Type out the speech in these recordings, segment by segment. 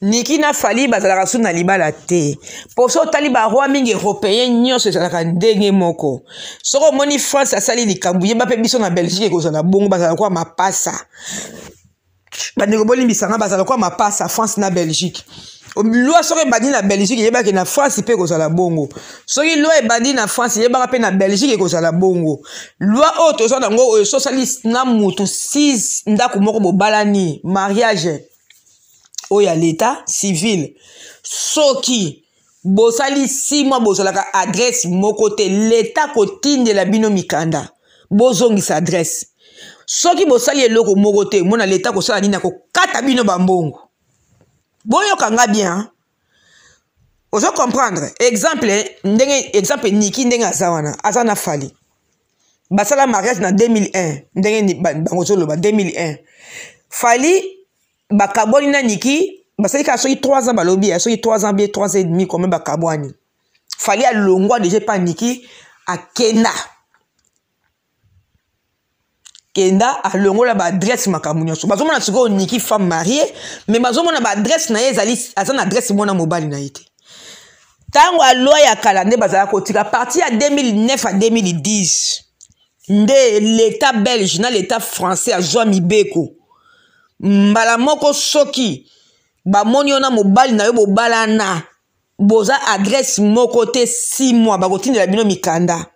niki na fali bazalaka su na libala te mpo so otali baroi mingi européen nyonso ezalaka ndenge moko soki omoni france asali likambo yeba mpe biso na belgique ekozala bongo bazala lokola mapasa bandeko bolimbisanga bazala lokola mapasa france na belgique loi soki ebandi na belgique eyebaki na france mpe ekozala bongo soki loi ebandi na france eyebaka mpe na belgique ekozala bongo loi oyo toza nango oyo sosali na motu 6 ndako moko bobalani mariage oyo ya leta civile soki bosali si mwa bozalaka adresse moko te leta kotindela bino mikanda bozongisa adresse soki bosali eloko moko te mona leta kosala nini akokata bino bambongo boyoka nga bien ozo comprendre exemple ndenge exemple niki ndenge aza wana aza na fali basala mariage na 2001 ndenge bango ozoloba 2001 fali bakabwani na niki basali kaka soki 3 ans balobi ya soki 3 ans bie 3 ans et demi kome bakabwani fali alongwa deja epa niki akenda kenda alongola baadresse makambo nyonso bazomona sikoyo niki femme marie me bazomona baadresse na ye ezali aza na adresse mwana mobali na ye te ntango ya loi ya kala nde bazalaki kotika parti ya 2009 a 2010 nde leta belge na leta français azwa mibeko mbala moko soki bamoni yo na mobali na yo bobalana boza adresse moko te si mois bakotindela bino mikanda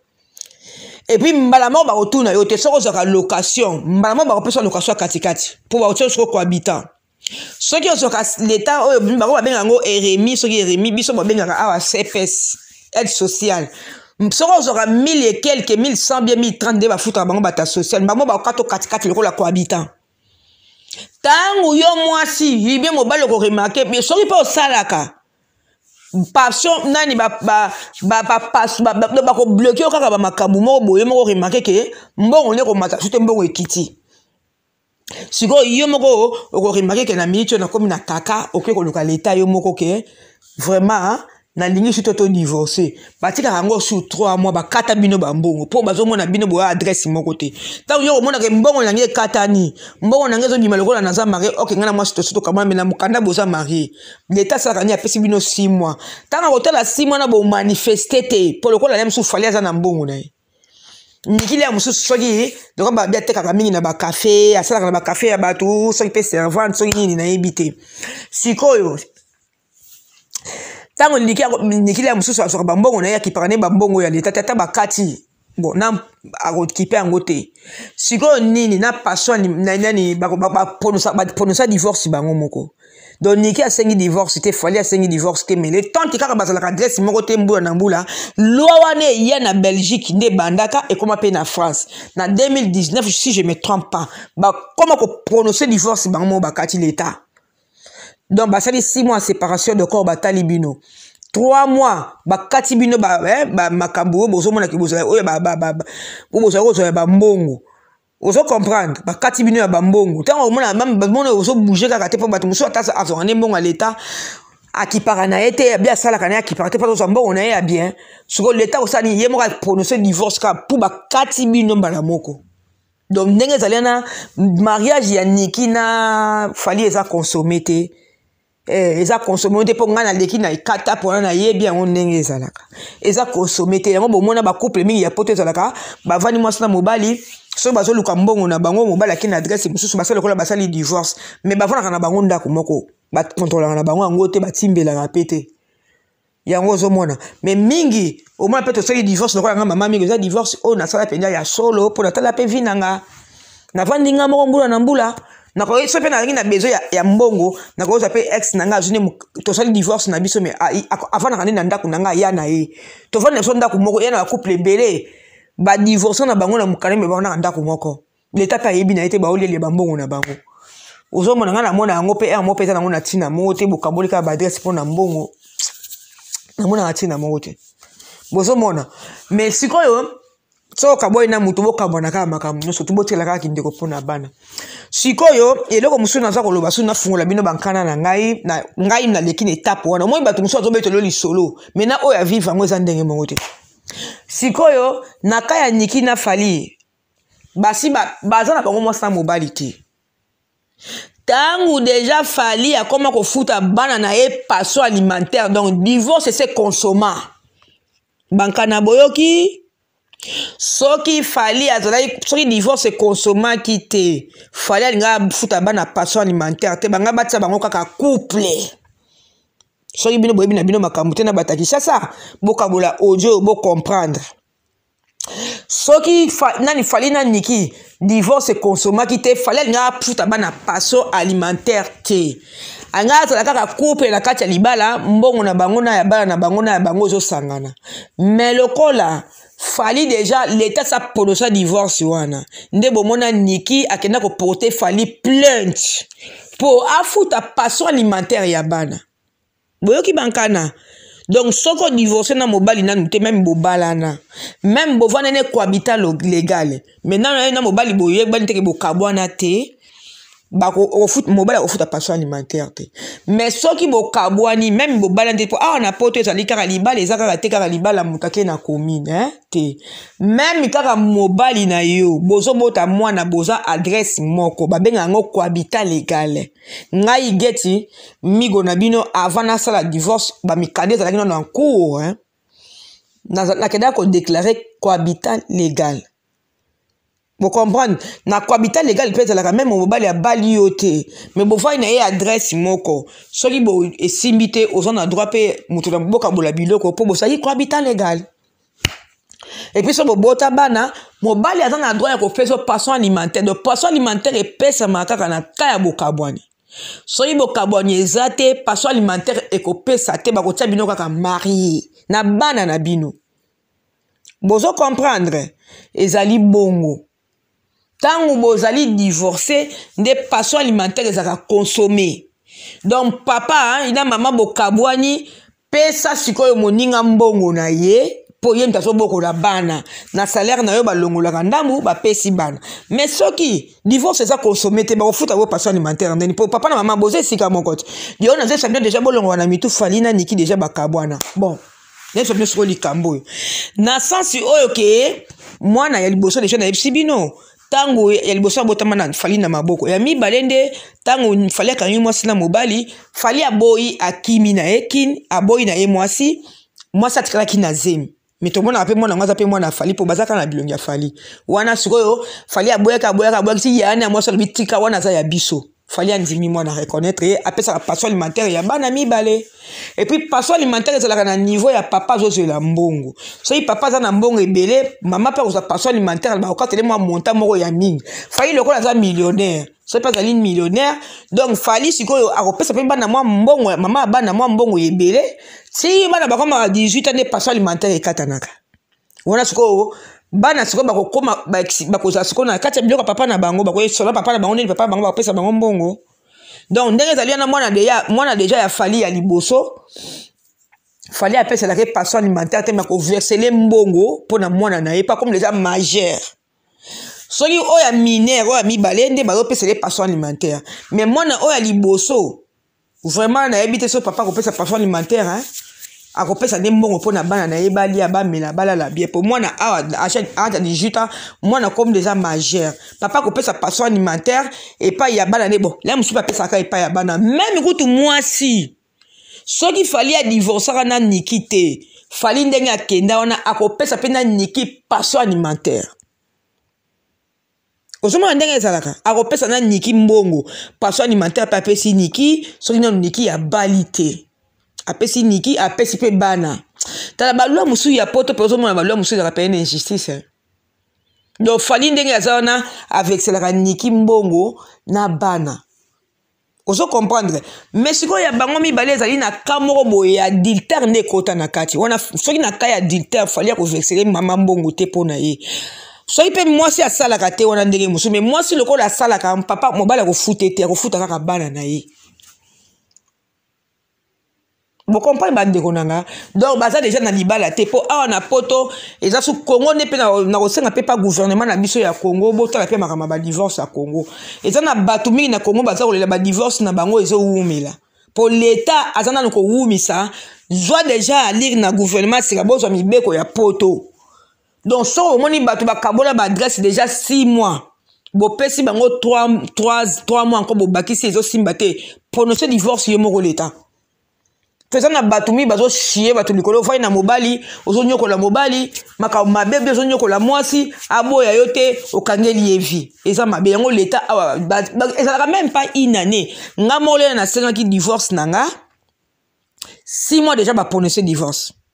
epuis mbala moko bakotuna yo te soki ozwaka location mbala moko bakopesa location ya katikati mpo bakotia yo soko cohabitant soki ozwaka leta oyo bango babenga yango eremi soki eremi biso babengaka awa cps aide sociale soki ozwaka 1000 e quelque 1100 bie 1030 nde bafutaka bango bata sociale bango bakokata okatikati lokola cohabitant ntango yo mwasi yibie mobali okoremake bie soki mpe osalaka passion nani bakobloke yo kaka bamakambo moko boye moko remake ke mbongo nde komata soki te mbongo ekiti sikoyo yo moko okoremake ke na miniti oyo nakomi na kaka oke koluka leta yo moko ke vraiment nalingi su to todivorce batikaka yango su 3 mois bakata bino bambongo mpo bazomona bino boya adresse moko te ntango yo komonaka mbongo na ngai ekatani mbongo na ngai ezobima lokola naza marie oke ngai na mwasi tosi tokamami na mokanda boza marie leta asalaka nini apesi bino 6 mois ntango akotala 6 mois na bomanifeste te mpo lokola ya mosusu fali aza na mbongo na ye mikili ya mosusu soki lokola babi atekaka mingi na bakafe asalaka na bakafe ya bato soki mpe servante soki nini nayebi te sikoyo ntango mikili ya mosusu azwaka bambongo na ye akipaka nde bambongo ya leta te ata bakati bon na akokipe yango te sikoyo nini na passion nani baprononsa divorce bango moko donc niki asengi divorce te fali asengi divorce te mais le temps te kaka bazalaka adresse moko te mbula na mbula loi wana eya na belgique nde ebandaka ekoma mpe na france na 2019 si je me trompe pas bakoma koprononce divorce bango moko bakati l'état donc basali 6 mois séparation de corps batali bino 3 mois bakati bino eh, makambo oyo bozomona bozali kozwa ya bambongo ozo comprendre bakati bino ya bambongo ntango omona bamona ozo bouge kaka te mpo bato mosusu ata azwaka nde mbongo ya leta akipaka na ye te abia asalaka na ye akipaka te mpo azozwa mbongo na ye ya bien sikoyo leta osala nini ye moko aprononce divorce kaka mpo bakati bino mbala moko donc ndenge ezali wana mariage ya niki na fali eza consomme te Eh, eza consomme te mpo ngai naleki na ekata mpona nayebi yango ndenge ezalaka eza consomme te yango bomona bacouple mingi ya poto ezalaka bavandi mwasi na mobali soki bazoluka mbongo na bango mobali akei na adresse mosusu basali lokola basali divorce mais bavandaka na bango ndako moko bakontrolaka na bango yango te batimbelaka mpe te yango ozomona me mingi omona mpe tosali divorce lokola nga mama mingi eza divorce oyo nasala mpenza ya solo mpo natala mpe vi na nga navandi nga moko mbula na mbula nakoki so mpe nalingi na besoin ya, ya mbongo nakozwa mpe ex na ngai azwi tosali divorce na biso me afandaka nde na ndako na ngai ya na ye tofandi na biso ndako moko ya na bacouple ebele badivorce na bango na mokanda me bafandaka ndako moko leta mpe ayebi na ye te baolielie bambongo na bango ozomona ngai namona yango mpe yango mpe eza nango na ntina moko te bokaboli kaka baadresse mpo na mbongo namonaka ntina moko te bozomona me sikoyo soki okabwani na moto bokabwana kaka makambo nyonso to botikela kaka kindeko mpo na bana sikoyo eloko mosusu naza koloba soki nafungola bino bankana na ngai na ngai naleki na etape wana omoni bato mosusu azobetelo lisolo me na oyo avivre yango eza ndenge moko te sikoyo na ka ya niki na fali basi ba, baza na bango mwasi na mobali te ntango deja fali akoma kofuta bana na ye paso alimentaire donc divorce se consoma bankana boyoki soki fali azalaki soki divorce ekonsomaki te fali alingaka afuta bana paso alimentaire te banga batia bango kaka couple soki bino boyebi na bino makambo te na batakisasa bokabola audio bocomprendre soki fa, nani fali na niki divorce ekonsomaki te fali alingaka afuta bana paso alimentaire te alingaka azala kaka couple na kati ya libala mbongo na bango na ya bana na bango na ya bango ezosangana me lokola fali deja leta asa polosa divorce wana nde bomona niki akenda koporte fali plainte mpo afuta paso alimentaire ya bana boyoki bankana donc soki odivorce na mobali nanu te meme bobalana meme bovanda ne cohabita legale mais nanu ye na mobali boyebani teke bokabwana te mobali akofuta pension alimentaire te mais soki bokabwani meme bobalani te mpo awa na poto ezali kaka libala eza kaka te kaka libala moto ake na commune eh? te meme kaka mobali na yo bozobota mwana boza adresse moko babenga yango cohabita legale ngai geti migo na bino avant nasala divorce bamikanda ezalaki nano en cours hein? nakendaki kodeklare cohabitat légal bocomprendre na cohabitat légal mpe ezalaka meme mobali abali yo te me bovai na ye adresse moko soki esimbi te oza na droit mpe moto na bokabola biloko mpo bosali cohabitat légal epuis so bobota bana mobali aza na droit ya kopesa poisson alimentaire donc poisson alimentaire epesamaka kaka na ka ya bokabwani soki bokabwani eza te poisson alimentaire ekopesa te bakotia bino kaka marie na bana na bino bozo comprendre ezali bongo ntango bozali divorce nde passion alimentaire ezalaka consomme donc papa na mama bokabwani pesa sikoyo moninga mbongo na ye mpo ye moto azobokola bana na salaire na yo balongolaka ndambu bapesi bana mais soki divorce eza consomme te bakofuta yo passion alimentaire ndeni mpo papa na mama boza esika moko te yo naza champion deja bolongola na mitu fali na niki deja bakabwana bon nayebi bino sikoyo likambo oyo na sensi oyo ke mwana ya liboso deja nayebisi bino ntango ya liboso abotama na fali na maboko ya mibale nde ntango fali akangi mwasi na mobali fali aboyi akimi na ye kin aboyi na ye mwasi mwasi atikalaki na zemi me tomonaka mpe mwana yango aza mpe mwana afali mpo baza kaka na bilongi ya fali wana sikoyo fali aboyaka aboyaka aboyakisi yaani ya mwasi alobi tika wana aza ya biso fali andimi mwana reconnaître ye apesaka passion alimentaire ya bana mibale epuis passion alimentaire ezalaka na niveau ya papa azozwela mbongo soki papa aza na mbongo ebele mama mpe akozwa passion alimentaire bakokatele mwa montant moko ya mingi fali lokola aza millionnaire soki mpe azali millionnaire donc fali sikoyo akopesa mpe bana mwa mbongo mama ya bana mwa mbongo ebele ti bana bakomaka 18 ans nde passion alimentaire ekatanaka wana sikoyo bana sikoyo bakokoma bakozala sikoyo na kati ya biloko ya papa na bango bakoyesola papa na bango nini papa na bango bakopesa bango mbongo donc ndenge ezali wana mwana deja mwana deja ya fali ya liboso fali apeselaka ye passion alimentaire te makoversele mbongo mpo na mwana na ye pa comme deja majeur soki oyo ya minere oyo ya mibale nde bazopesele passion alimentaire mais mwana oyo ya liboso vraiment nayebi te so papa akopesa pension alimentaire hein? akopesa nde mbongo mpo na bana na ye balia bamela balala bien mpo mwana awa aza 18 ans mwana comme deja majeur papa akopesa pension alimentaire epai ya bana nde bon la mosusu bapesaka epai ya bana meme kutu mwasi soki fali adivorcaka na niki te fali ndenge akenda wana akopesa mpe na niki pension alimentaire ozomona ndenge ezalaka akopesa na niki mbongo paso alimentaire mpe apesi niki soki nano niki ya bali te apesi niki apesi mpe bana tala balwa mosusu ya poto mpe ozomona balwa mosusu ezalaka pene na injustice eh. donc fali ndenge aza wana avekselaka niki mbongo na bana ozo comprendre mais sikoyo ya bango mibale ezali na ka moko boye ya adultère nde ekota na kati wana soki na ka ya adultère fali ya kovexele mama mbongo te mpo na ye soki mpe mwasi asalaka te wana ndenge mosusu mais mwasi lokola asalaka papa mobali akofute te akofuta kaka bana na ye bocomprane bandeko na nga donc baza deja na libala te mpo awa na poto eza su congo nde mpe na kosenga mpe mpa gouvernement na biso ya congo botala mpe makambo ya badivorce ya congo eza na bato mingi na congo baza kolela badivorce na bango ezowumela mpo leta aza nano kowumisa zwa deja alire na gouvernement sika bozwa mibeko ya poto donc soki omoni bato bakabola baadresse déjà 6 mois bopesi bango 3, 3, 3 mois encore bobakisi ezosimba te prononce divorce yo moko leta toza na bato mingi bazoshie bato likolo ofai na mobali ozonyokola mobali makambo mabe bi ozonyokola mwasi aboya yo te okangeli ye vie eza mabe yango leta awa ezalaka meme pas une année nga moko lena nasengaki divorce na nga six mois déjà baprononce divorce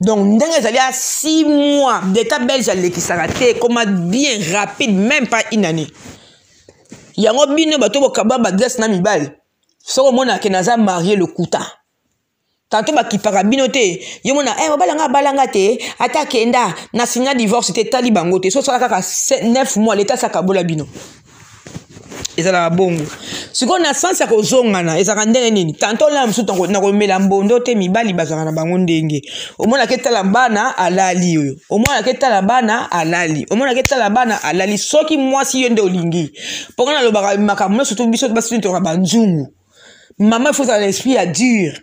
donc ndenge ezali a 6 mois leta belge alekisaka te ekoma bien rapide même pas une année yango bino bato bokaba badresse na mibali soki omonake naza marie lokuta tanto bakipaka bino te yo mona eh, obalanga abalanga te ata akenda na signa divorce te etali bango te so osala kaka 9 mois leta asakabola bino ezalaka bongo sikoyo na sansi ya kozongana ezalaka ndenge nini tanto olala mosusu nakomela mbondo te mibali bazalaka na bango ndenge omonaka etala bana alali oyo omonaka etala bana alali omonaka etala bana alali soki mwasi yo nde olingi mpo nga nalobaka makambo nyonso to biso basi tolobaka banzungu mama efo ezala na esprit ya dure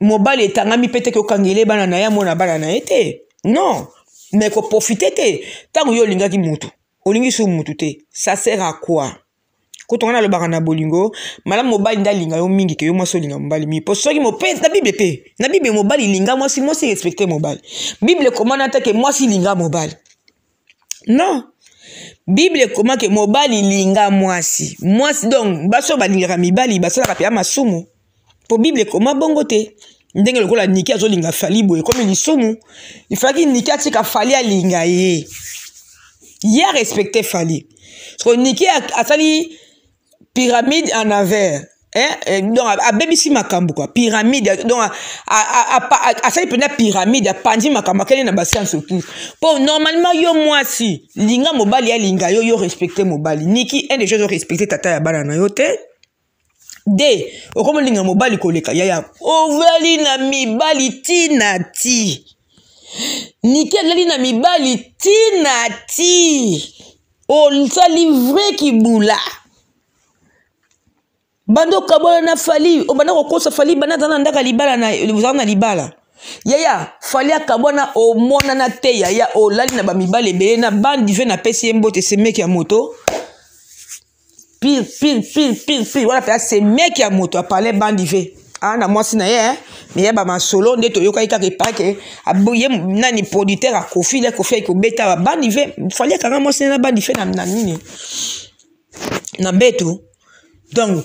mobali etangami mpe te kokangele bana na ye amona bana na ye te non mais koprofite te ntango yo olingaki motu olingi su motu te ça sert à quoi kutu ngai nalobaka na bolingo malamu mobali nde alinga yo mingi ke yo mwasi olinga mobali mingi mpo soki mope na bible mpe na bible mobali linga mwasi mwasi respecte mobali bible ekomana te ke mwasi linga mobali non bible ekoma ke mobali linga mwasi mwasi donc basi oyo balingaka mibali basalaka mpenza masumu mpo bible ekoma bongo te ndenge lokola niki azolinga fali boye ekomi lisumu ifalaki niki atika fali alinga ye ye arespecte fali so niki asali pyramide en envers eh, eh, donc abebisi makambo kua pyramide donc asali mpenza pyramide apanzi makambo akende na basiance otus mpo normalement yo mwasi linga mobali alinga yo yo respecte mobali niki un de choses orespecte tata ya bana na yo te de okomi olinga mobali koleka yaya ovali na mibali ti na ti niki alali na mibali ti na ti osali vrai kibula banda okabola na fali obanda kokosa fali banda aza na ndaka libala na ozala na libala yaya fali akabwana omonana te yaya olali na bamibali ebele na bande dive napesi ye mbote semeki ya moto pile pile pile pile pile wana mpenza se meke ya moto apale bandive a ah, na mwasi na ye me ya bamasolo nde toyokaki kaka epai ke ye nani producteur akofi le kofi akobeta babandive fali akanga mwasi na bandive na nini na beto donc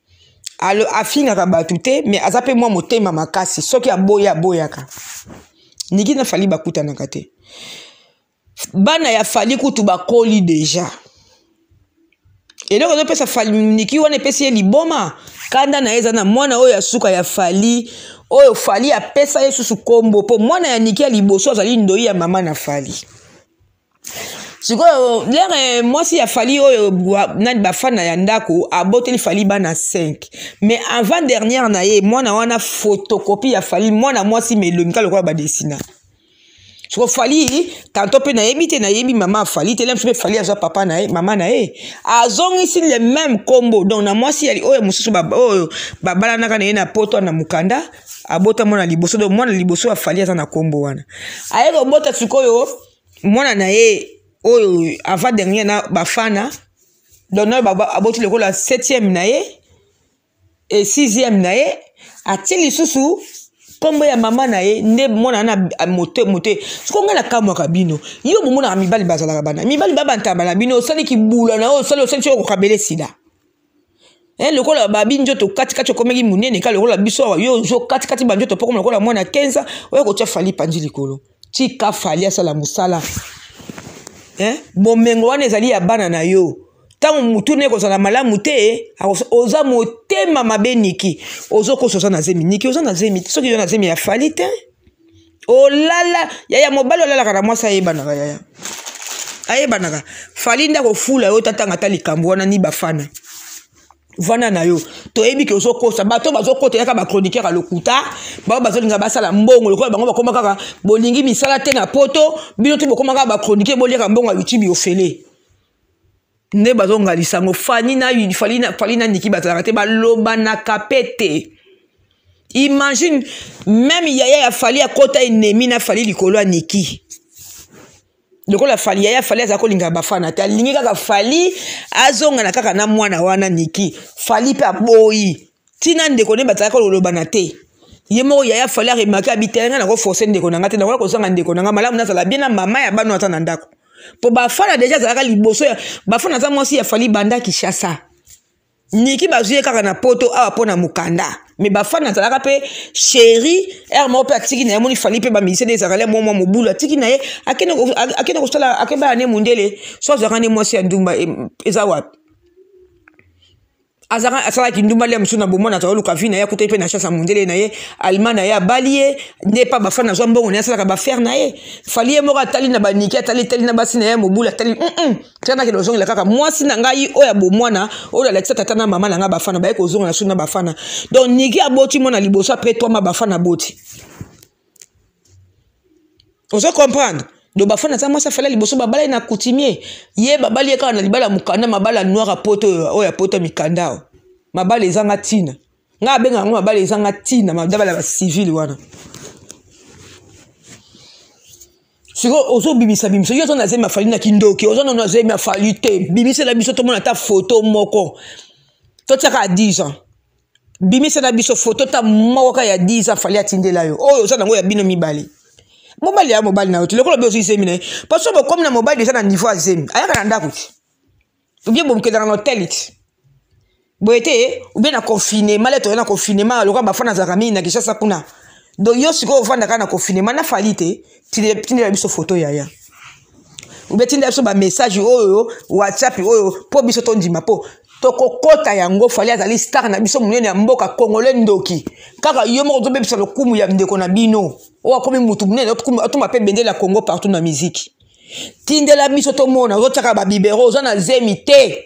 alo afingaka bato te mais aza mpe mwa motema makasi soki aboyi aboyaka niki na fali bakutanaka te bana ya fali kutu bakoli deja eloko ezopesa fali niki wana epesi ye liboma kanda na ye eza na mwana oyo ya suka ya fali oyo fali apesa ye susu nkombo mpo mwana ya niki ya liboso azali ndoi ya mama na fali sikoyo lere mwasi ya fali oyo nani bafana ya ndako aboteli fali bana 5 mais avant dernière na ye mwana wana photocopie ya fali mwana mwasi melomika lokola badesina soko fali tanto mpe nayebi te nayebi mama afali te lemso mpe fali azwa papa na ye mama na ye azongisi le même nkombo donc na mwasi yali oyo mosusu oyo babalanaka na ye na poto na mokanda abota mwana liboso donc mwana liboso afali aza na nkombo wana aye kobota sikoyo mwana na ye oyo ava dernier na bafana donc nayo aboti lokola 7e na ye e 6e na ye atie lisusu nkombo ya mama na ye nde mwana na mote mote soko ngai nakamwaka bino yo bomonaka mibali bazalaka bana mibali babantama na bino osali kibula na yo osali osali soki okokabele sida Eh, lokola babi njoto katikati okomeki monene ka lokola biso awa yo ozo katikati banjoto mpo koma lokola mwana 15 oya kotya fali panzi likolo tika fali asala mosala eh? bomengo wana ezali ya bana na yo ntango motu ne kozala malamu te oza motema mabe niki ozokosa oza na zemi niki oza na zemi te soki yo na zemi ya fali te olala yaya mobali olalaka na mwasi ayebanaka yaya ayebanaka fali nde akofula yo tatanga ata likambo wana ni bafana vanda na yo toyebi ke ozokosa bato bazokota yaka bachroniqueur ya lokuta bao bazolinga basala mbongo lokola bango bakoma kaka bolingi misala te na poto bino te bokoma kaka bachroniqueur boliaka mbongo ya youtube ofele nde bazongalisa yango fani na fali na, fali na niki bazalaka te balobanaka mpe te imagine meme yaya ya fali akota enemi na fali likolo ya niki lokola fali yaya fali aza kolinga bafana te alingi kaka fali azongana kaka na mwana wana niki fali mpe aboyi ntina ndeko nde bazalaka kolobana te ye moko yaya fali aremake abitele ngai nakoforce ndeko na ngai te nakoya kozanga ndeko na ngai malamu nazala bie na mama ya bana aza na ndako mpo bafana deja azalaka liboso ya bafana aza mwasi ya fali banda kinshasa niki bazwi ye kaka na poto awa mpo na mokanda me bafana azalaka mpe sheri r moko mpe atiki na ye moni fali mpe bamidisene ezalaka le momwa mobulu atiki na ye akende kosala akebala ne mondele so azwaka nde mwasi ya ndumba eza wapi azaka asalaki ndumba lia mosusu na bomwana azaka oluka vi na ye akutaki mpe na chance ya mondele na ye alima na ye abali ye nde epa bafani azwa mbongo na ye asalaka bafere na ye fali ye moko atali na baniki atali tali na basi na ye mobulu atali tianakende ozongela kaka mwasi na ngai oyo ya bomwana oyo alakisa tata na mama na ngai bafana baye kozongela susu na bafana donc niki aboti mwana liboso apres twama bafana boti ozo comprendre do bafana aza mwasi afala liboso babala ye na coutumier ye babali ye kaka na libala mokanda mabala noir apoto oyo ya poto ya mikanda oyo mabala ezanga ntina ngai abengaka yango mabala ezanga ntina mabala ya civile wana sikoyo ozobimisa bimisa yo oza na zemi afali na kindoki oza nano na zemi afali te bimisela biso tomona ata foto moko totiaka 10 ans bimisa na biso foto ta moko kaka ya 10 ans fali atindela yo oyo oza nango ya bino mibale mobali ya mobali na yo te lokola obe ozwi zemi na ye parce obe okomi na mobali deja na niveau ya zemi ayaka na ndako ti obie bomokendaka na hotel ti boye te obie na confinement lete oya na confinement lokola bafana azalaka mingi na kinshasa kuna donc yo sikoyo ofandaka na confinement na fali te tindela biso foto yaya obetinda biso bamessage oyo whatsapp oyo mpo biso tondima mpo tokokota yango fali azali star na biso monene ya mboka kongole ndoki kaka yo moko ozobebisa lokumu ya ndeko na bino oyo akomi motu monene atuma mpe bendele ya congo partout na miziki tindela biso tomona ozotyaka babibero oza na zemi te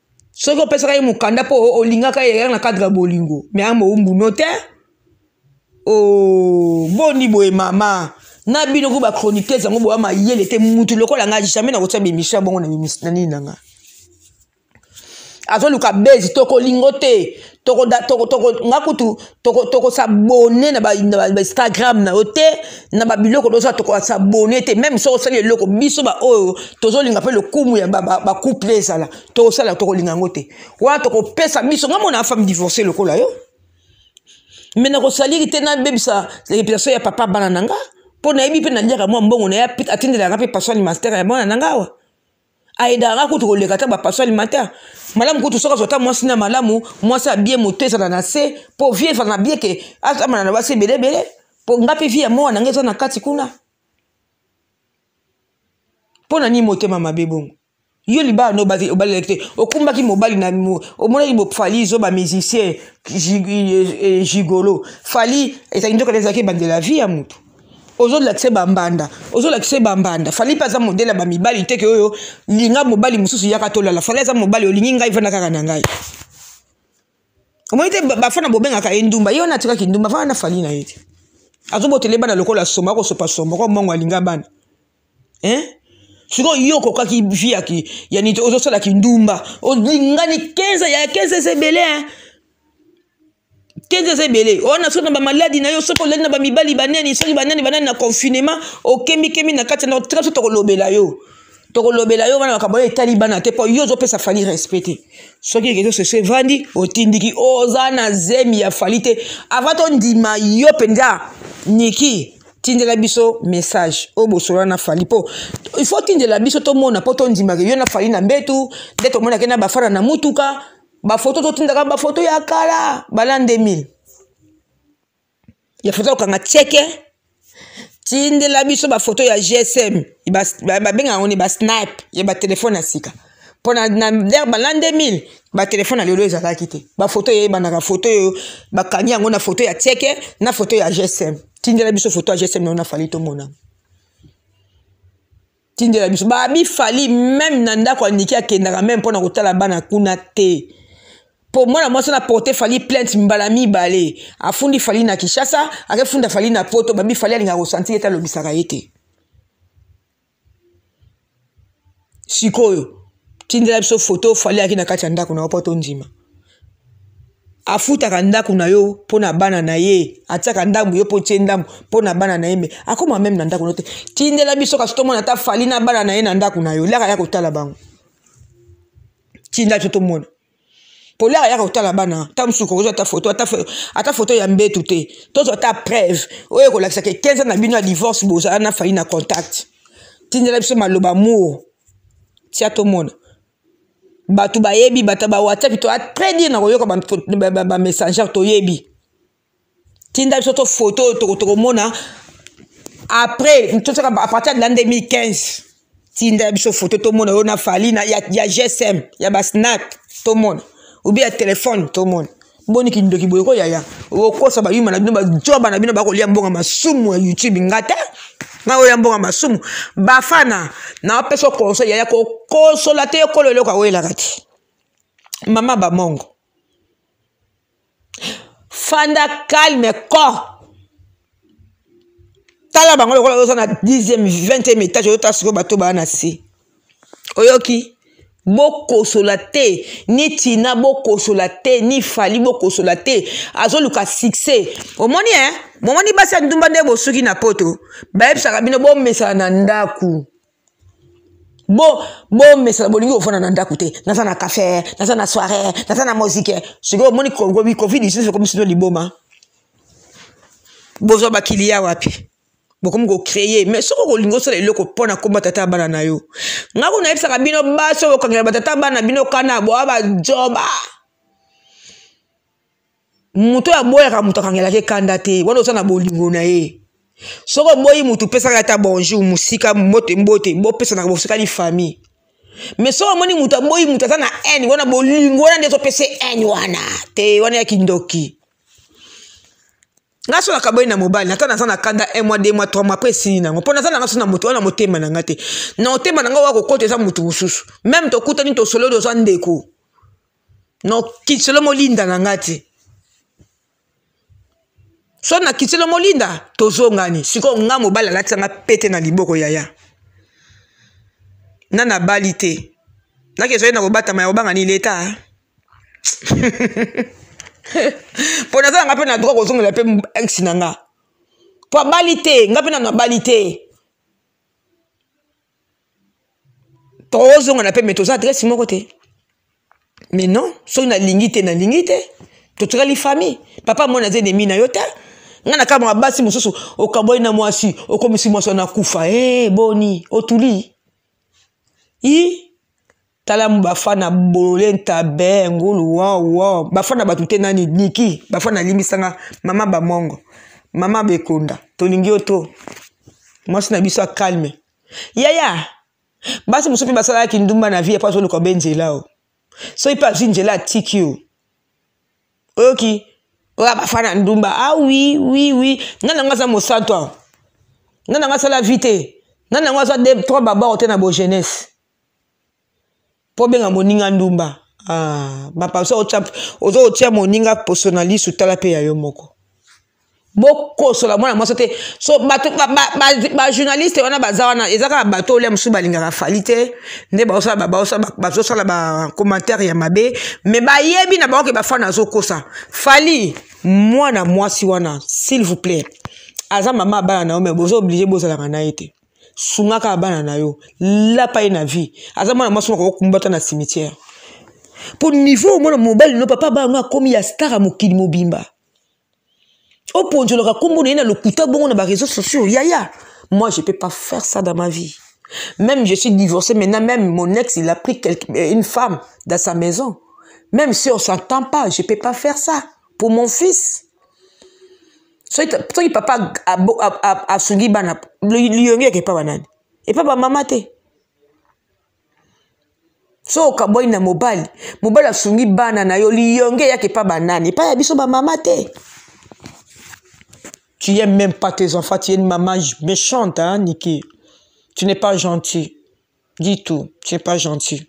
soki opesaka ye mokanda mpo olingaka ye na cadre ya bolingo me ya mowumbu no te o oh, boni boye mama na bino ko bachroniqueuse yango boya mayele te mutu lokola ngai jamais nakotia bemission ya bongo na nini na ngai azoluka base tokolingo te toko da toko toko nga kutu toko toko s'abonner na ba, na ba Instagram na yo te na ba biloko doza toko s'abonner te même soko sali eloko biso ba oyo tozo linga pe lokumu ya ba, ba, ba couple ezala toko sala toko linga ngo te wa toko pesa biso nga mona femme divorcée lokola yo mais na ko saliri te na bebisa reputation ya papa bana nanga po na yebi pe na liaka mwa mbongo na ya atindelaka pe passion alimentaire ya bana nanga wa ayedaka kutu koleka ata bapaso alimentaire malamu kutu soki azwa ata mwasi na malamu mwasi abie moto ezala na se mpo vie ezala na bie ke atamana na basi ebele ebele mpo nga mpe vie ya mwana ngai eza na kati kuna mpo na nini motema mabe bongo yo libala no obalelaki te okumbaki mobali na omonaki fali zoba musicien gigolo fali ezalaki nzoka ezalaki ebandela vie ya motu ozolakisa ye bambanda ozolakisa ye bambanda fali mpe aza modele ya bamibali teke oyo linga mobali mosusu yaka tolala fali aza mobali olingi ngai vanda kaka na ngai omoni te bafana bobengaka ye ndumba ye wana atikaki ndumba fana na fali na ye te azobotele bana lokola somba akosopa somba oko mbongo alinga bana hein sikoyo yo okokaki vi ya, ya nini ozosala kindumba olingani 15 ya 15 eza ebele hein kenza eza ebele wana soki na bamaladi na yo soki olali na bamibali banani soki banani banani na confinement okembikembi na kati na tika so tokolobela yo tokolobela yo wana makambo oyo etali bana te mpo yo ozopesa fali respect te soki ekei tosese evandi otindiki oza na zemi ya fali te avant tondima yo mpenza niki tindela biso message oyo bosola na fali mpo il faut tindela biso tomona mpo tondimaka yo na fali na mbetu nde tomonake na bafana na motuka bafoto totindaka bafoto ya kala bala 2000 ya foto okanga tieke tindela biso bafoto ya gsm babengaka yango ni basnipe ya batelefone ya sika mpo na vers ba l'an 2000 batelefone ya lelo ezalaki te bafoto oyo eyebandaka foto oyo bakangi yango na foto ya tieke na foto ya gsm tindela biso foto ya gsm nayo na fali tomona tindela biso babi fali meme na ndako ya niki akendaka meme mpo na kotala bana kuna te mpo mwana mwasi wana porte fali plainte mbala mibale afundi fali na kinshasa akefunda fali na poto babi fali alingaka kosantire ete alobisaka ye te sikoyo tindela biso foto fali ayaki na kati ya ndako na yo mpo tondima afutaka ndako na yo mpo na bana na ye atiaka ndambu yo mpo tie ndambu mpo na bana na ye me akoma meme na ndako na yo te tindela biso kasi tomona ata fali na bana na ye na ndako na yo laka ya kotala bango tinda biso tomona polare ayaka kotala bana ntango mosusu kokozwa ata foto ata foto ya mbetu te tozwa ata preuve oyo ekolakisa ke 15 na bino ya divorce bozala na fali na contact tindela biso maloba mur tia tomona bato bayebi bata bawhatsapp to atredi na koyoka bamessager toyebi tinda biso to foto oyo tokomona après tosoka à partir de l'an 2015 tinda biso foto tomona yo na fali na ya, ya gsm ya basnat tomona obi ya telefone tomona boni kindoki boye ko yaya okosa bayuma na bino bajoba na bino bakolia mbongo masumu ya youtube nga te nga oya mbongo masumu bafana napesa conseil yaya kokosola te ekolo eloko akoyelaka te mama bamongo fanda calme ko tala bango lokola oza na 10e 20e etage oyotala sikoyo bato baa na se oyoki bokosola te ni tina bokosola te ni fali bokosola te azoluka succès omoni e momoni basi ya ndumba nde bosuki na poto bayebisaka bino bomesana na ndako bo bomesana bolingi kofanda na ndako te naza na kafe naza na soire naza na mozike sikoyo omoni covid lisusu ekomi sino liboma bozwa bakiliya wapi bokomi kocreye mai soki okolingi osala eloko mpo na komba tata ya bana na yo ngai ko nayebisaka bino basi oyo bokangela batata bana bino kana boa bajoba moto oyo aboyaka moto akangelaka ekanda te wana oza na bolingo na ye soki oboyi moto pesaka ata bonjour mosika mbote mbote bopesanaka bosikani famille me soki omoni moto aboyi moto aza na haine wana bolingo wana nde ezopesa haine wana te wana ya kindoki nga so nakaboli na mobali ata naza na kanda un mois deux mois trois mois après esili nango mpo naza nanga so na moto wana motema na nga te na motema na nga oya kokota eza moto mosusu meme tokutani tosololi oza ndeko no kinsolo molinda na nga te so na kinsolo molinda tozongani sikoyo nga mobali alatisa nga pete na liboko yaya na nabali te nakezwaki na kobatama ya kobanga ni leta ah. mpo naza nanga mpe na droit kozongela mpe ex na nga mpo abali te nga mpe nano abali te tozonga na pembe toza adresse moko te mais non soki nalingi te nalingi te totikali famille papa mwana aza enemi na yo te ngai nakamaka basi mosusu okabwai na mwasi okomisi mwasi wana akufa e boni otuli i tala bafana bolole ntabe ngulu wawa bafana bato te nani niki bafana alimbisanga mama bamongo mama bekonda tolingi yo to mwasi na biso akalme yaya basi mosusu mpe basalaka kindumba na vie mpo azoluka be nzela o soki mpe azwi nzela atiki yo oyoki oyo bafana ndumba a ah, wi wi wi nga nango aza mosantu a nga nango asala vie te nga nango aza 3 babao te na bojeunesse mpo benga moninga ndumba ah, bapasa oza otia moninga poso na lisu tala mpe ya yo moko bokosola mwana mwasi te so bajournaliste wana baza wana eza kaka bato olia mosusu balingaka fali te nde bazosala bacommentaire ya mabe me bayebi na bango ke bafana azokosa fali mwana mwasi wana s'il vous plaît aza mama abala na yo me boza oblige bozalaka na ye te sunga kaka bana na yo lapa ye na vie aza mwana mwasi moko okumbata na cimetière mpo niveau omona mobali no papa bana no akomi ya star ya mokili mobimba oponzolaka nkombo na ye na lokuta bongo na bareseau sociaux yaya moi je peux pas faire ça dans ma vie même je suis divorcé maintenant même mon ex il a pris quelque, euh, une femme dans sa maison même si on s'entend pas je peux pas faire ça pour mon fils soki papa asungi bana liyongi yake epa banani epa bamama te so okabwani na mobali mobali asungi bana na yo liyongi eyaka epa banani epai ya biso bamama te tu aimes même pas tes enfants tu es une maman méchante hein, niki tu n'es pas gentil du tout tu es pas gentil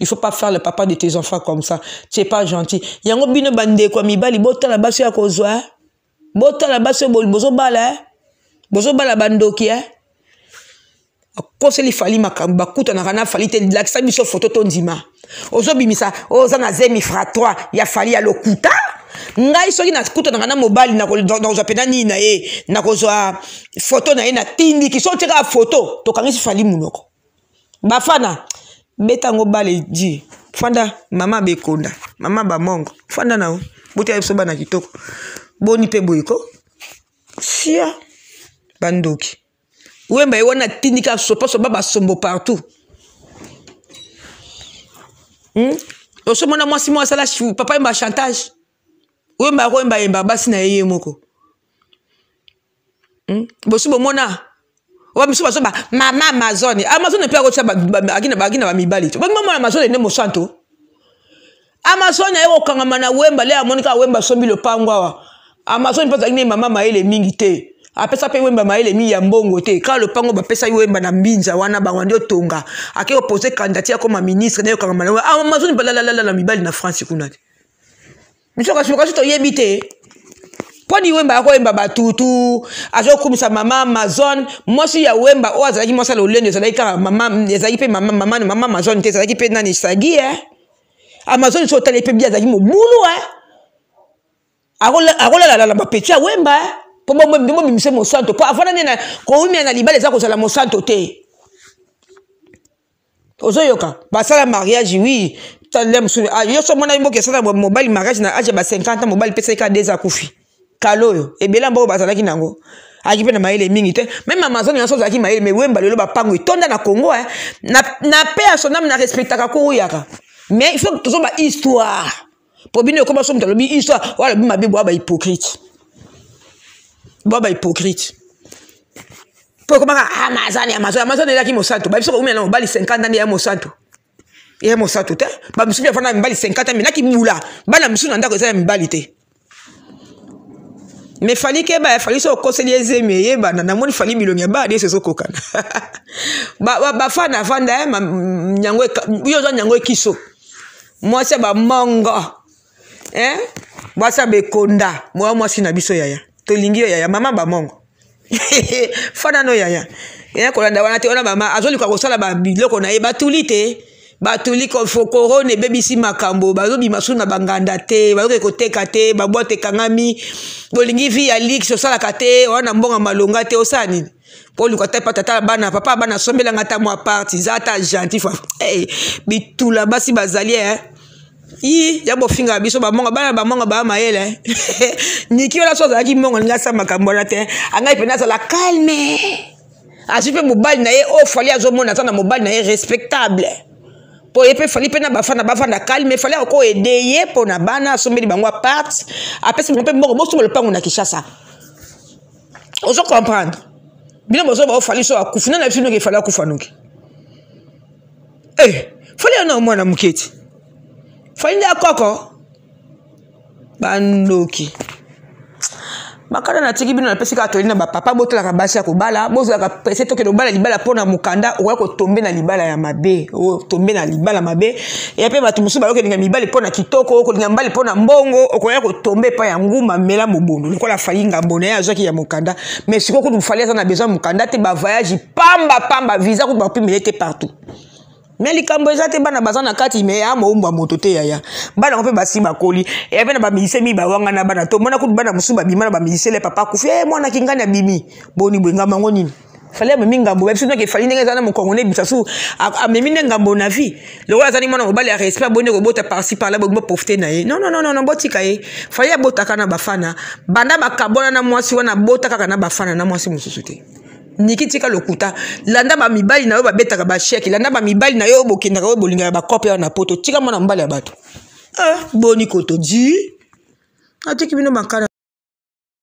il faut pas faire le papa de tes enfants comme ça tu es pas gentil yango bino bandeko ya mibali botala basi oyo akozwa eh? botala basi oyo bozobala eh? bozobala bandoki eh? akoseli fali makambo bakutanaka na fali te lakisa biso foto tondima ozobimisa oza na zemi fra 3 ya fali ya lokuta ngai soki nakutanaka na mobali nakozwa mpena nini na ye nakozwa foto na ye natindiki soki otie kaka foto tokangisi fali monoko bafana beta yango bale di fanda mama bekonda mama bamongo fanda na yo botia biso bana kitoko boni mpe boyeko sia bandoki wemba ye wana atindi kaka sopasopa basombo partout hmm? osomona mwasi moko asala papa yemba chantage oyemba akoyemba yemba basi na ye ye moko hmm? bosi bomona oyo biso bazoba mama amazone amazone mpe akotya akina bamibali te bamimamona amazone nde mosanto amazone aye kokangama na wemba le amoni kaka wemba asombi lopango awa amazone mpe azali na mama mayele mingi te apesa mpe wemba mayele mingi ya mbongo te kaka lopango bapesaki wemba na mbinza wana bango nde otonga ake kopose kandidati akoma ministre naye okangama na wemba ah, amazone mpe lalalala na mibali na france kuna te biso kasi kasi toyebi te mpo ni wemba akoyemba batutu azokumisa mama amazone mwasi ya wemba oyo azalaki mwasi ya lolendo ezalaki kaka mama ezalaki mpe mama mama amazone te ezalaki mpe nani sagi eh? amazone so otali mpe bia azalaki mobulu e akolalala na bapeti ya wemba e mpo bomimise mosanto mpo afana nde koumia na libala eza kozala mosanto te ozoyoka basala mariage wi tanda mosusu ah, yo so omona mboka esala mobali mariage na age ya ba 50 ans mobali pesaki ka 2 akufi kala oyo ebele ya mboka bazalaki na yango ayaki mpe na mayele mingi te meme amazone nyonso azalaki mayele me wemba lelo bapango etonda na congo eh. na, na pe ya soname na respectaka kouyaka mais il faut tozo ba histoire mpo bino ekoba so moto alobi histoire oyo alobi mabe boya bahypocrite boya bahypocrite mpo ekomaka amazone amazone amazone elaki mosantu babiso koumela na mobali 50 ande ya mosantu ye mosato te bamisusu mpe afanda na mibali 50 me nakibula bana misusu na ndako eza ya mibali te me fali keba fali so okoseli ezemi eyebana namoni fali bilongi ya bade eso ezokokana bafana afanda eh, yo oza nyango ekiso mwasi ya bamanga eh? basi ya bekonda moya mwasi na biso yaya tolingi yo yaya mama bamongo fana no yaya yaya kolanda wana te wana mama azoluka kosala biloko na ye batuli te batuli korone ebebisi makambo bazobima su na banganda te bazoke koteka te babwate ekangami bolingi vi ya lix osalaka te wana mbongo malonga te osala nini mpo oluka ta epa tata bana papa bana asombela nga ata mwa parti eza ata gentil fa hey, eh, bitula basi bazali eh. i ya bofinga biso bamongo bana bamongo baa mayele eh. niki wana so azalaki mongo alingi asala makambo wana te angai mpenza azala calme azwi mpe mobali na ye oyo oh, fali azomona aza na mobali na ye respectable mpo ye mpe fali mpe na bafana bafanda calme fali akoki ede ye mpo na bana asombeli bango apart apesi bango mpe mbongo bosomba lopango na kinshasa ozo comprendre bino bozo bao fali so akufi nani abisi noki efali akufa noki eh fali yana omwana moke ti fali nde akoko bandoki makanda natiki bino napesi kaka toli na bapapa botalaka basi ya kobala bozalaka prese tokende kobala libala mpo na mokanda okoya kotombe na libala ya mabe otombe na libala mabe ya mpe bato mosusu bayoki elinga mibali mpo na kitoko okolinga mibali mpo na mbongo okoya kotombe epai ya nguma mela mobondo lokola fali ngambo na ye azwaki ya mokanda mais sikoyo kutu fali aza na besoin mokanda te bavoyage pamba pamba visa kutu bakoki mele te partout me likambo eza te bana baza na kati me ya mowumbu ya moto te yaya bana yango mpe basi bakoli eya mpe na bamisie mingi bawangana bana to mona kutu bana mosusu babima na bamisie le papa akufi e eh, mwana kingani abimi boni boye ngambo yango nini fali amemi ngambo bayebi soki fali ndenge eza na mokongo ne bisa su amemi nde ngambo na vie lokola azali mwana mobali ya respect aboni kobota parci parla bolingi boprofite na ye non non non non botika ye fali abotaka na bafana banda bakabwana na mwasi wana abota kaka na bafana na mwasi mosusu te niki tika lokuta landa bamibali na yo babetaka basheke landa bamibali na yo bokendaka oyo bolingaka bakope wana na poto tika mwana mobali ya bato ah, boni kotodi atiki bino makana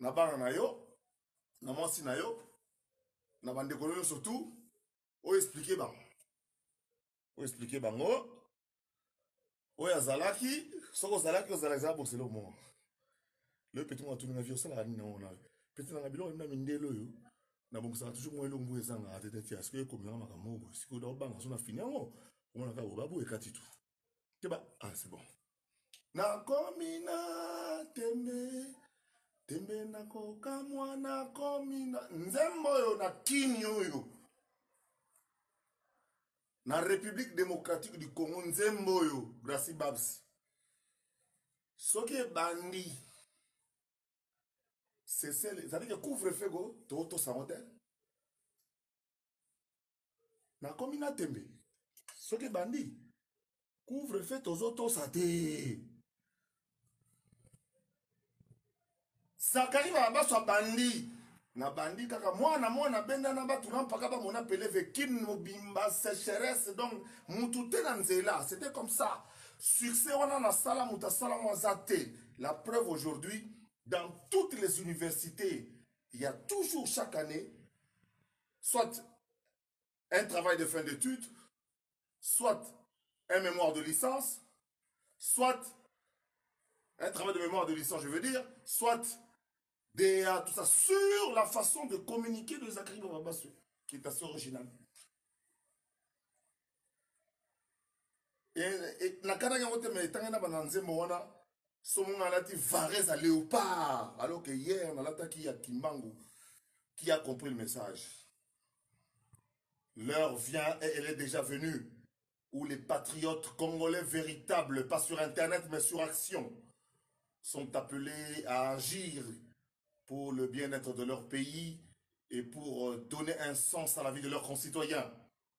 na bana na yo na mwasi na yo na bandeko na yo nyonso tu oexplike bango oexplike bango oyo azalaki soki ozalaki ozalaki zala bosele omongo le petit mwa tuni na vie osalaka nini yango na petit nanga biloko na mindele oyo nabongisaka toujours mwa elongo ezangaka te tete ya sikoyo ekomela makambo oyo sikoyo naobanga so na fini yango omona kaka obabu ekati tu keba ah c'est bon nakomi na tembe tembe nakokamwa nakomi na nzembo oyo na kini oyo na république démocratique du congo nzembo oyo graci babs soki ebandi sesele ezalaki couvre feu ko totosango te nakomi na tembe soki ebandi couvre feu tozotosa te zakari babaso abandi nabandi kaka mwana mwana abendana bato na mpaka bamona peleve kin mobimba sécheresse donc mutu te na nzela c'était comme ça succès wana nasala moto asala ngo aza te la preuve aujourd'hui dans toutes les universités il y a toujours chaque année soit un travail de fin d'études soit un mémoire de licence soit un travail de mémoire de licence je veux dire soit euh, ça, sur la façon de communiquer de Zachary Babasso, qui est assez original. nakataki yango te ma etangai na bana nzembo wana somo ngai alati vares ya léopard alors que hier nalataki ya kimbangu qui a compris le message l'heure vient et elle est déjà venue où les patriotes congolais véritables pas sur internet mais sur action sont appelés à agir pour le bien-être de leur pays et pour euh, donner un sens à la vie de leurs concitoyens.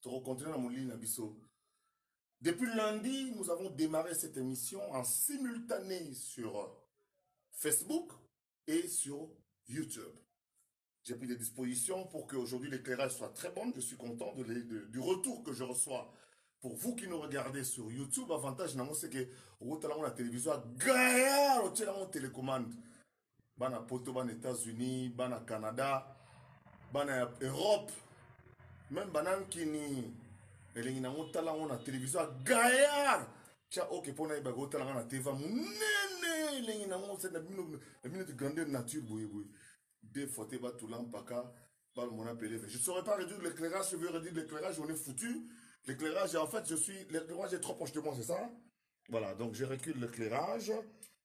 tu continues na mouli na biso depuis lundi nous avons démarré cette émission en simultané sur facebook et sur youtube j'ai pris des dispositions pour qu'aujourd'hui l'éclairage soit très bon. Je suis content de les, du retour que je reçois pour vous qui nous regardez sur YouTube, avantage c'est que avez la télévision avez une télécommande. bana poto bana états-unis bana canada bana ya europe meme bana nkini elengi nango tala yango na télévision ya gayard tya oke mpo nayeba kotala nga na teva monene elengi nango na bino na bino de grandeur nature boye boye deux fois te batula mpaka balomona peleve je saurais pas réduire l'éclairage je veux réduire l'éclairage on est foutu l'éclairage en fait je suis l'éclairage est trop proche de moi c'est ça voilà donc je recule l'éclairage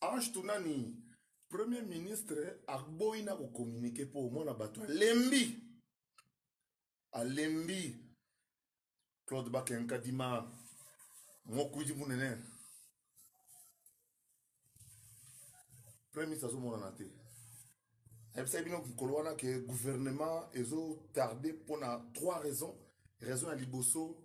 ange tunani premier ministre aboyi na kokomunike mpo omona bato alembi alembi claude bakenkadima mokuidi monene premier ministre azomonana te ayebisaki bino mokolo wana ke gouvernement ezotarde mpo na trois raisons raison ya liboso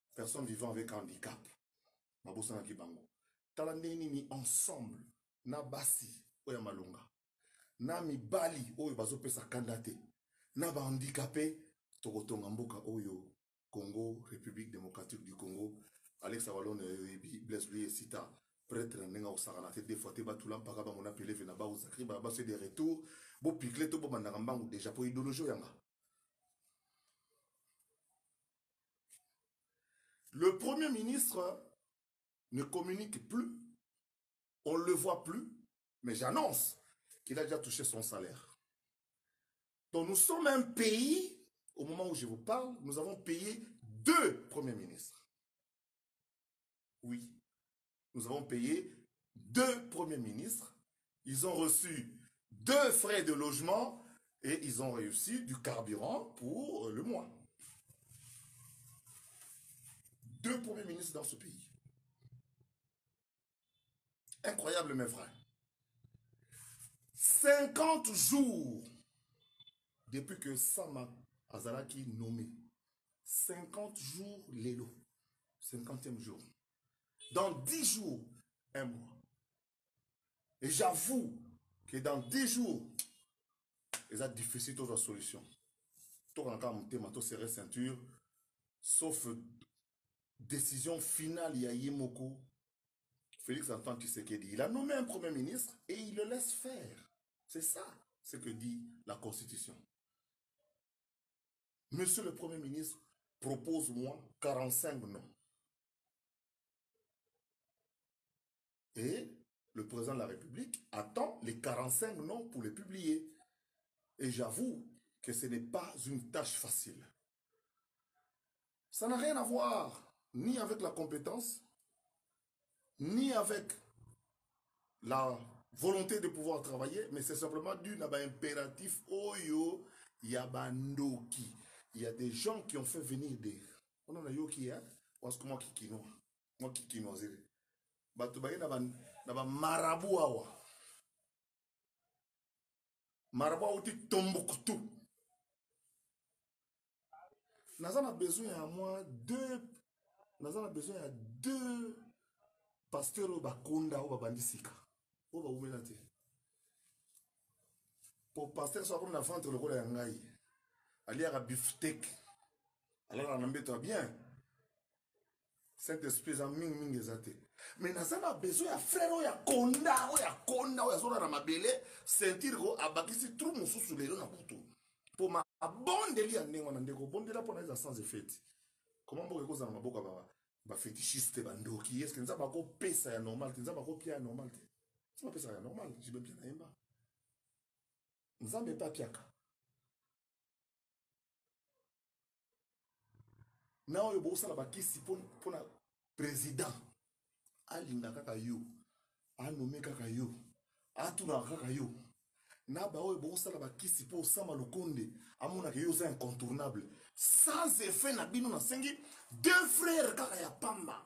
personne vivant avec handicap babosanaki bango tala ndenge nini ensemble na basi oyo ya malonga na mibali oyo bazopesa kanda te na bahandikape tokotonga mboka oyo congo république démocratique du congo alex awalone oyebi blaise lui esita prêtre na ndenge akosakana te defois te batula mpaka bango na peleve na bango zakri bana baso de retour bopikle to bobandaka mbangu déjà mpo idéologie oyanga le premier ministre ne communique plus on le voit plus mais j'annonce qu'il a déjà touché son salaire. Donc nous sommes un pays, au moment où je vous parle, nous avons payé deux premiers ministres. Oui, nous avons payé deux premiers ministres. Ils ont reçu deux frais de logement et ils ont réussi du carburant pour euh, le mois. Deux premiers ministres dans ce pays. Incroyable mes frères. 50 jours depuis que Sama Azaraki nommé. 50 jours lots. 50e jour. Dans 10 jours, un mois. Et j'avoue que dans 10 jours, ils ont difficile toute la solution. Tout le monté, mato serré ceinture, sauf décision finale, il y a Yemoko. Félix Antoine Tshisekedi, il a nommé un premier ministre et il le laisse faire. C'est ça ce que dit la Constitution. Monsieur le Premier ministre, propose-moi 45 noms. Et le président de la République attend les 45 noms pour les publier. Et j'avoue que ce n'est pas une tâche facile. Ça n'a rien à voir ni avec la compétence, ni avec la volonté de pouvoir travailler, mais c'est simplement dû à un impératif oyo ya bandoki. Il y a des gens qui ont fait venir des... On en a yo qui, hein? Parce que moi qui kinois. Moi qui kinois, c'est... Bato baye na ba, na ba marabu awa. Marabu awa uti Tombouctou. naza na besoin ya mwa deux naza na besoin ya deux pasteur oyo bakonda oyo babandi sika oyo bawumela te po pasteur so akomi na ventre lokola ya ngai aliaka biftek alalaka na mbeto ya bien saint esprit eza mingi mingi eza te mais naza na besoin ya frere oyo akonda oyo akonda oyo azona na mabele ceinture ko abakisi trou mosusu lelo na kutu mpo mabondeli ya ndenge wana ndeko obondela mpo na eza sans effet koma mboka ekozala maboko ya bafetichiste bandoki eske nzambe akopesa ya normal te nzambe akopia ya normal te nzambe apesaka ya normal jibe mpia nayemba nzambe mpe apiaka na oyo bosala bakisi mpona président alinga kaka yo anome kaka yo atunaka kaka yo na baoyo bosala bakisi mpo osama lokonde amonaka yo oza incontournable sans effet na bino nasengi deux frères kaka ya pamba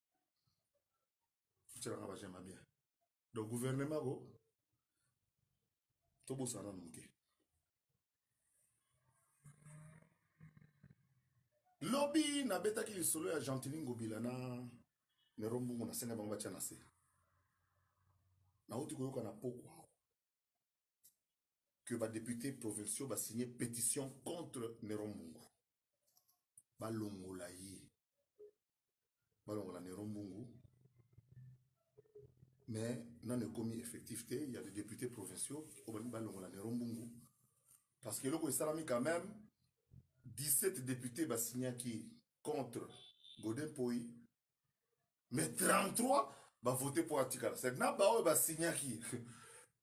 tielanga bajema bien donc gouvernement ko tobosana nanu moke lobi nabetaki lisolo ya gentili ngobila na nero mbungu nasenga bango batya na se nauti koyoka na pokwa que ba députés provinciaux ba signer pétition contre Nero Mbungu balongola ye balongola Nero Mbungu mais nanu ekomi effectif te ya des députés provinciaux oyo balingi balongola Nero Mbungu parce que eloko esalami quand même 17 députés basignaki contre Godin Poi mais 33 bavote mpo atikala cest na baoyo basignaki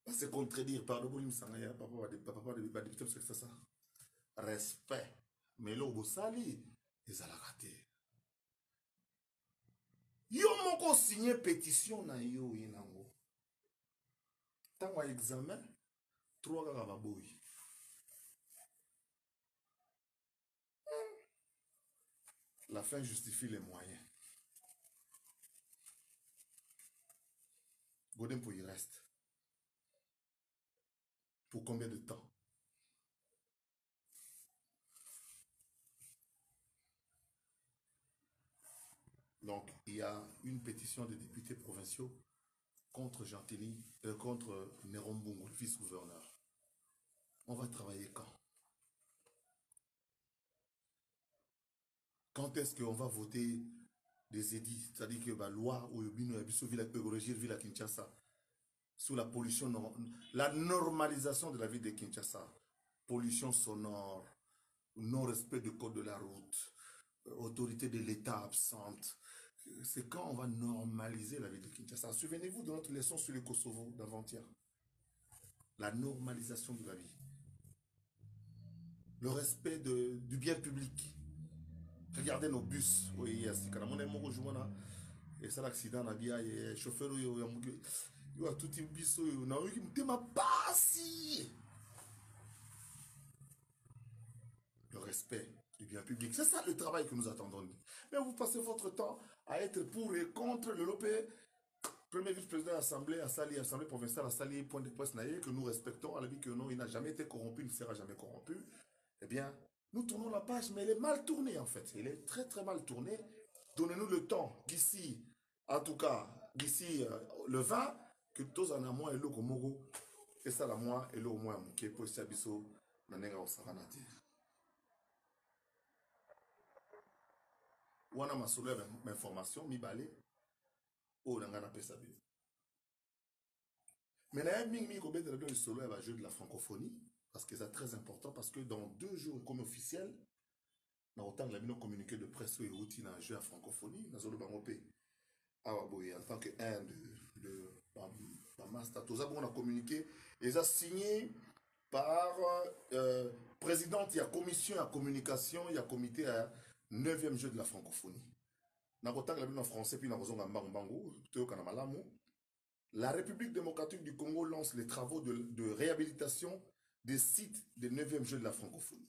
base contredire pardon bolimisanga ya papa badepute mosakisa sa respect mais eloko bosali ezalaka te yo moko osigne pétition na yo oye nango ntango ya examen 3 kaka baboyi La fin justifie les moyens. Godin pour y reste. Pour combien de temps Donc, il y a une pétition des députés provinciaux contre Gentilly, et euh, contre Néron le vice-gouverneur. On va travailler quand Quand est-ce qu'on va voter des édits, c'est-à-dire que la bah, loi ou Yobino Ville à Kinshasa, sur la pollution, la normalisation de la vie de Kinshasa, pollution sonore, non respect du code de la route euh, autorité de l'état absente c'est quand on va normaliser la vie de Kinshasa souvenez-vous de notre leçon sur le Kosovo d'avant-hier la normalisation de la vie le respect de, du bien public regardez nos bus oye ya sika na mona moko jour wana esala accident na bia ye chauffeur oyo ya moki yo atuti bus oyo nayoki motema pasi le respect du bien public. C'est ça le travail que nous attendons. Mais vous passez votre temps à être pour et contre le Premier vice-président de l'Assemblée, à Assemblée provinciale, à point de presse naïe, que nous respectons, à la vie que non, il n'a jamais été corrompu, il ne sera jamais corrompu. Eh bien, nous tournons la page, mais elle est mal tournée en fait. Elle est très très mal tournée. Donnez-nous le temps d'ici, en tout cas d'ici euh, le 20 que tozala na mwa eloko moko esala mwa eloko moko ya moke mpo esia biso na ndenge ya kosakana te wana masolo ya bainformation mibale oyo na ngai napesa bino mais nayebi mingi mingi kobetela bino lisolo ya bajeu de la francophonie parce que eza très important parce que dans deux jours ekomi officiel na kotangela bino communiqué de presse oyo euti na jeu ya francophonie nazoloba yango mpe awa boye en tant que un de, de bamasta toza bongo na communiqué eza signé par euh, présidente ya commission ya communication ya comité ya 9e jeu de la francophonie nakotangela bino na français puis nakozonga mbangu mbangu toyokana malamu la république démocratique du congo lance les travaux de, de réhabilitation des sites des 9e jeux de la francophonie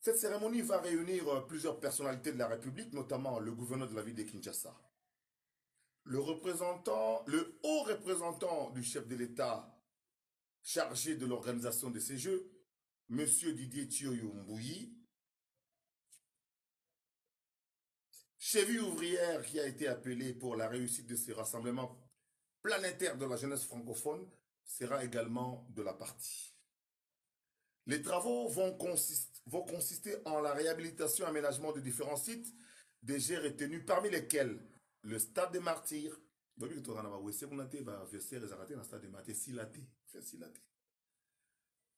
Cette cérémonie va réunir euh, plusieurs personnalités de la République, notamment le gouverneur de la ville de Kinshasa, le représentant, le haut représentant du chef de l'État chargé de l'organisation de ces Jeux, M. Didier chef cheville ouvrière qui a été appelé pour la réussite de ces rassemblements planétaires de la jeunesse francophone, sera également de la partie. Les travaux vont, consister en la réhabilitation et aménagement de différents sites déjà retenus, parmi lesquels le stade des martyrs,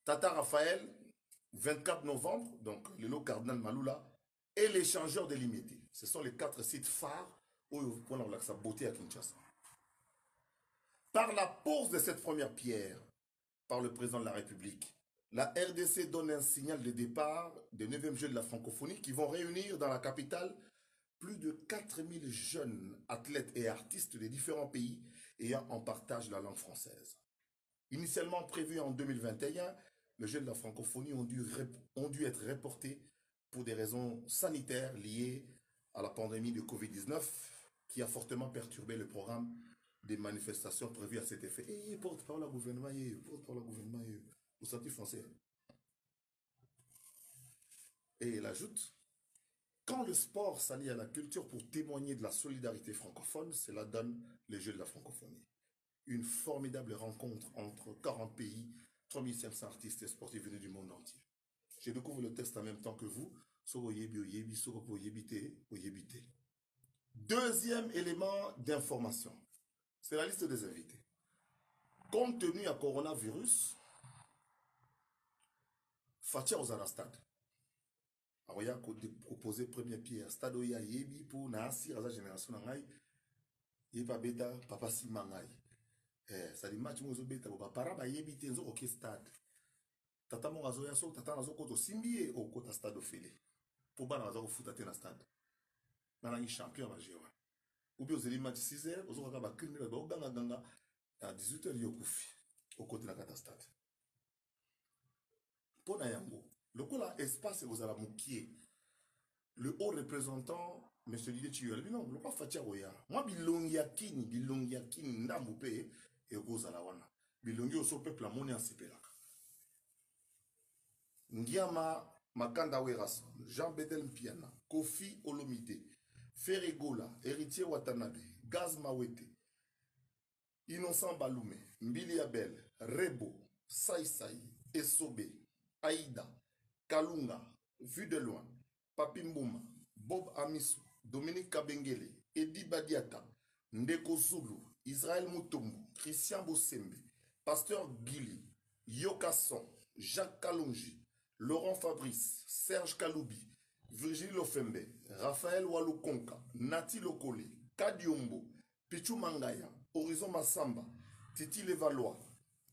Tata Raphaël, 24 novembre, donc le lot cardinal Maloula, et l'échangeur délimités. Ce sont les quatre sites phares où vous la beauté à Kinshasa par la pose de cette première pierre par le président de la République, la RDC donne un signal de départ des 9e Jeux de la francophonie qui vont réunir dans la capitale plus de 4000 jeunes athlètes et artistes des différents pays ayant en partage la langue française. Initialement prévu en 2021, les Jeux de la francophonie ont dû, ont dû être reportés pour des raisons sanitaires liées à la pandémie de Covid-19 qui a fortement perturbé le programme des manifestations prévues à cet effet. Et eh, eh, porte-parole au gouvernement, eh, porte-parole au gouvernement, au statut français. Hein? Et il ajoute, quand le sport s'allie à la culture pour témoigner de la solidarité francophone, cela donne les Jeux de la francophonie. Une formidable rencontre entre 40 pays, 3500 artistes et sportifs venus du monde entier. Je découvre le texte en même temps que vous. Soko yebi oyebi, soko po yebi te, oyebi te. Deuxième élément d'information, c'est la liste des invités. Compte tenu à coronavirus, Fatia aux la stade. Alors, il y a proposé premier pied à stade où il y a Yebi pour Naasi, la génération Nangai, Yeba Beta, Papa Simangai. Eh, ça dit match, moi, je beta, papa, Paraba Yebi, Tenzo, ok, stade. tata moko azoya so tata na azokota osimbi ye okota stade ofele mpo bana baza kofuta te na stade nalangi champion ya baje wana obi ozeli match 6 heures ozokaka bacrime babe ogangaganga na 18 heures yo okufi okoti na kata stade mpo na yango lokola espace ekozala mokie le haut représentant monsieur didier chiyo alobi non lokola faci akoya mwa bilongi ya kini bilongi ya kini ndambo mpe ekozala wana bilongi oso peuple amoni asepelaka ngiama makanda weras jean bedel mpiana kofi olomide ferre gola héritier watanabe gaz mawete Innocent Balume, Mbili ya Belle, Rebo, Sai Sai, Esobe, Aida, Kalunga, Vue de Loin, Papi Mbuma, Bob Amisu, Dominique Kabengele, Eddy Badiata, Ndeko Zulu, Israël Mutombo, Christian Bosembe, Pasteur Guilly, Yoka Son, Jacques Kalonji, Laurent Fabrice, Serge Kalubi, Virginie Lofembe, Raphaël Walukonka, Nati Lokole, Kadiombo, Pichu Mangaya, Horizon Massamba, Titi Levallois,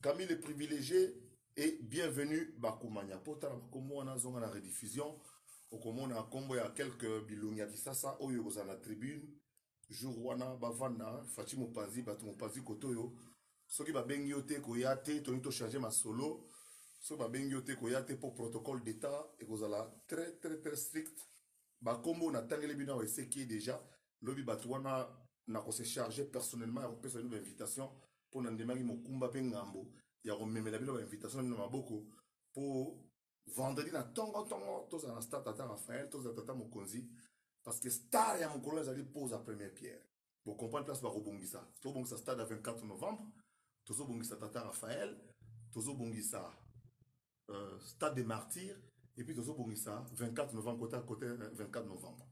Camille le Privilégié et Bienvenue Bakumanya. Pour tala bakombo wana zonga na rediffusion, okomona kombo ya quelques bilongi ya Kisasa oyo kozala na tribune jour wana bavanda Fachi Mopanzi bato Mopanzi kotoyo soki babengi yo te koya te toni to changer masolo soki babengi yo te koya te mpo protocole d'état ekozala très très très stricte ba kombo na tangeli bino awa ese qui déjà lobi bato wana na ko se charger personnellement ya kopesa bino ba invitation mpo na ndemaki mokumba mpe ngambo ya komemela bino ba invitation na bino na maboko mpo vendredi na tongo tongo tozala na star tata raphael tozala tata mokonzi parce que star ya mokolo ezali poza première pierre Vous comprenez place bakobongisa. Tobongisa stade à 24 novembre. Tozobongisa Tata Raphaël. Tozobongisa euh, stade des martyrs. Et puis tozobongisa 24 novembre, côté à côté 24 euh, novembre.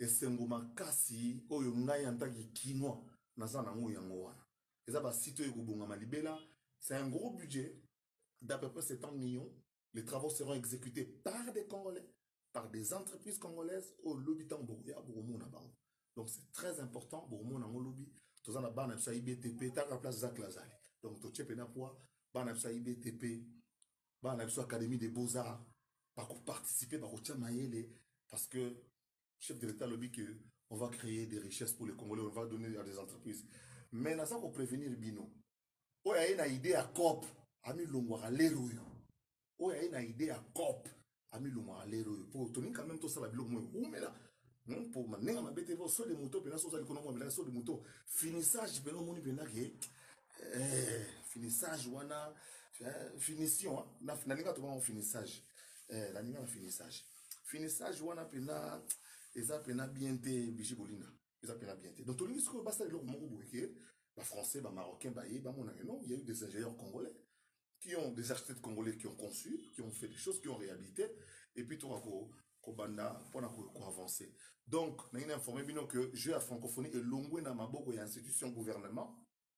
Et c'est makasi oyo ngai en tant que kinois naza nango yango wana. Eza ba site oyo kobongama libela. C'est un gros budget d'à peu près 70 millions Les travaux seront exécutés par des Congolais, par des entreprises congolaises au lobby tango bokoya bokomona bango. Donc c'est très important bokomona yango lobby toza na bana biso ya IBTP taka place Zak Lazare. Donc totie pena poa bana biso ya IBTP bana biso Académie des Beaux-Arts bakoparticiper bakotia mayele parce que chef de l'État lobby que on va créer des richesses pour les Congolais, on va donner à des entreprises. Mais naza ko prévenir bino oyo aye na idee ya cop amilongwaka lere oyo oyo aye na idee ya cop amilongwaka lere oyo mpo tolingi quand même tosala biloko moyo umela mpo hmm, ndenge mabe te mpo soli moto mpenza soki ozali kuna momelaka soli moto finissage mpenza omoni mpenza ke eh, finissage wana eh, finition nalinga tobango finissage eh, nalinga na finissage finissage wana mpenza eza mpenza bien te biji bolinga eza pena bien te donc tolingi sikoyo basala eloko moko boye ke bafrançais bamarocain baye bamonake non il y a eu des ingénieurs congolais qui ont des architectes congolais qui ont conçu qui ont fait des choses qui ont réhabilité et puis toka ko kobanda mpona koavance donc nangi na informe bino que jeu ya francophonie elongwe na maboko ya institution gouvernement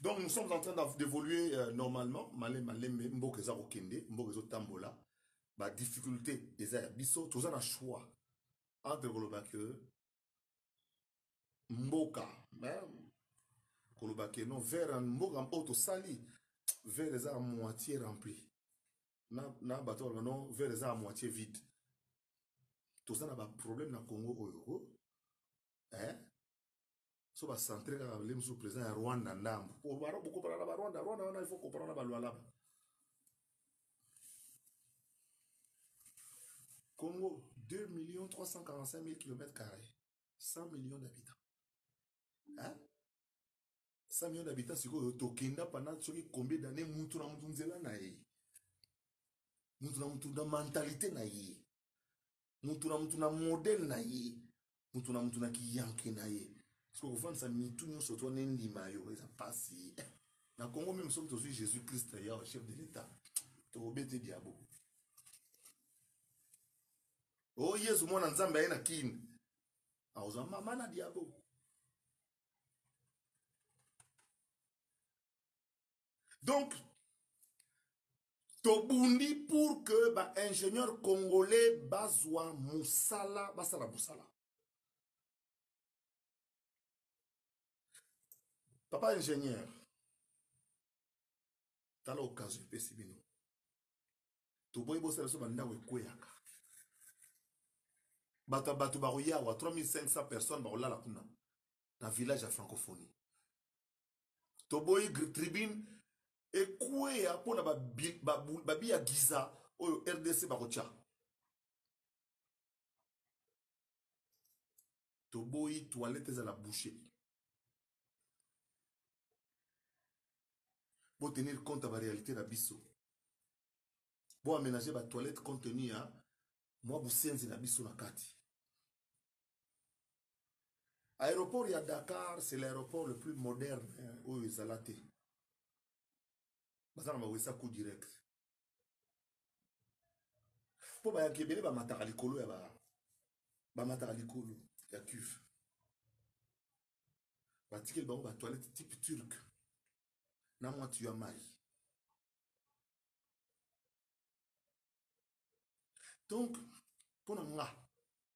donc nous sommes en train d'évoluer euh, normalement male malembe mboka eza kokende mboka ezotambola badifficulté eza ya biso toza na choix entre koloba ke mboka koloba ke non vere mboka oyo tosali vere eza ya moitié rempli na, na bato baloba non vere eza ya moitié vide toza na baproblème na congo oyo eh? so bacentre kaka le mosusu président ya rwanda ndambo bokopana na barwanda rwanda wana ifo kopana na balwalaba congo 2 million 345 000 kilomètre carré 100 millions d'habitants hein? 100 millions d'habitants sikoyo tokenda pendant soki combien d'année mutu na mutu nzela na ye mutu na mutu na mentalité na ye moto na moto na modele na ye moto na moto na kiyanke na ye soki okofandisa mitu nyonso to nendima yo eza mpasi na congo meme soki tozwi jésus christ yawa chef de l'état tokobete diabo o oh, yesu mwana nzambe aye na kini akozwa mama na diabo donc tobundi pour que baingénieur congolais bazwa mosala basala mosala papa ingénieur tala okazo epesi bino toboyi bosala biso bandako ekweyaka bato ya bato bakoyawa 3500 personnes bakolala kuna na village ya francophonie toboyi tribune ekweya mpo na babi ya giza oyo rdc bakotya toboyi toilette ezala bouche botenir compte ya barealité na biso boamenage batoilette compte tenu ya mwa bosenzi na biso na kati aéroport ya dakar c'est l'aéroport le plus moderne oyo ezala te baza na bawesa coup direct mpo bayaki ebele bamataka likolo ya bamataka likolo ya cuve batikeli bango batoilette type turc na mwa tu ya mai donc mpo na nga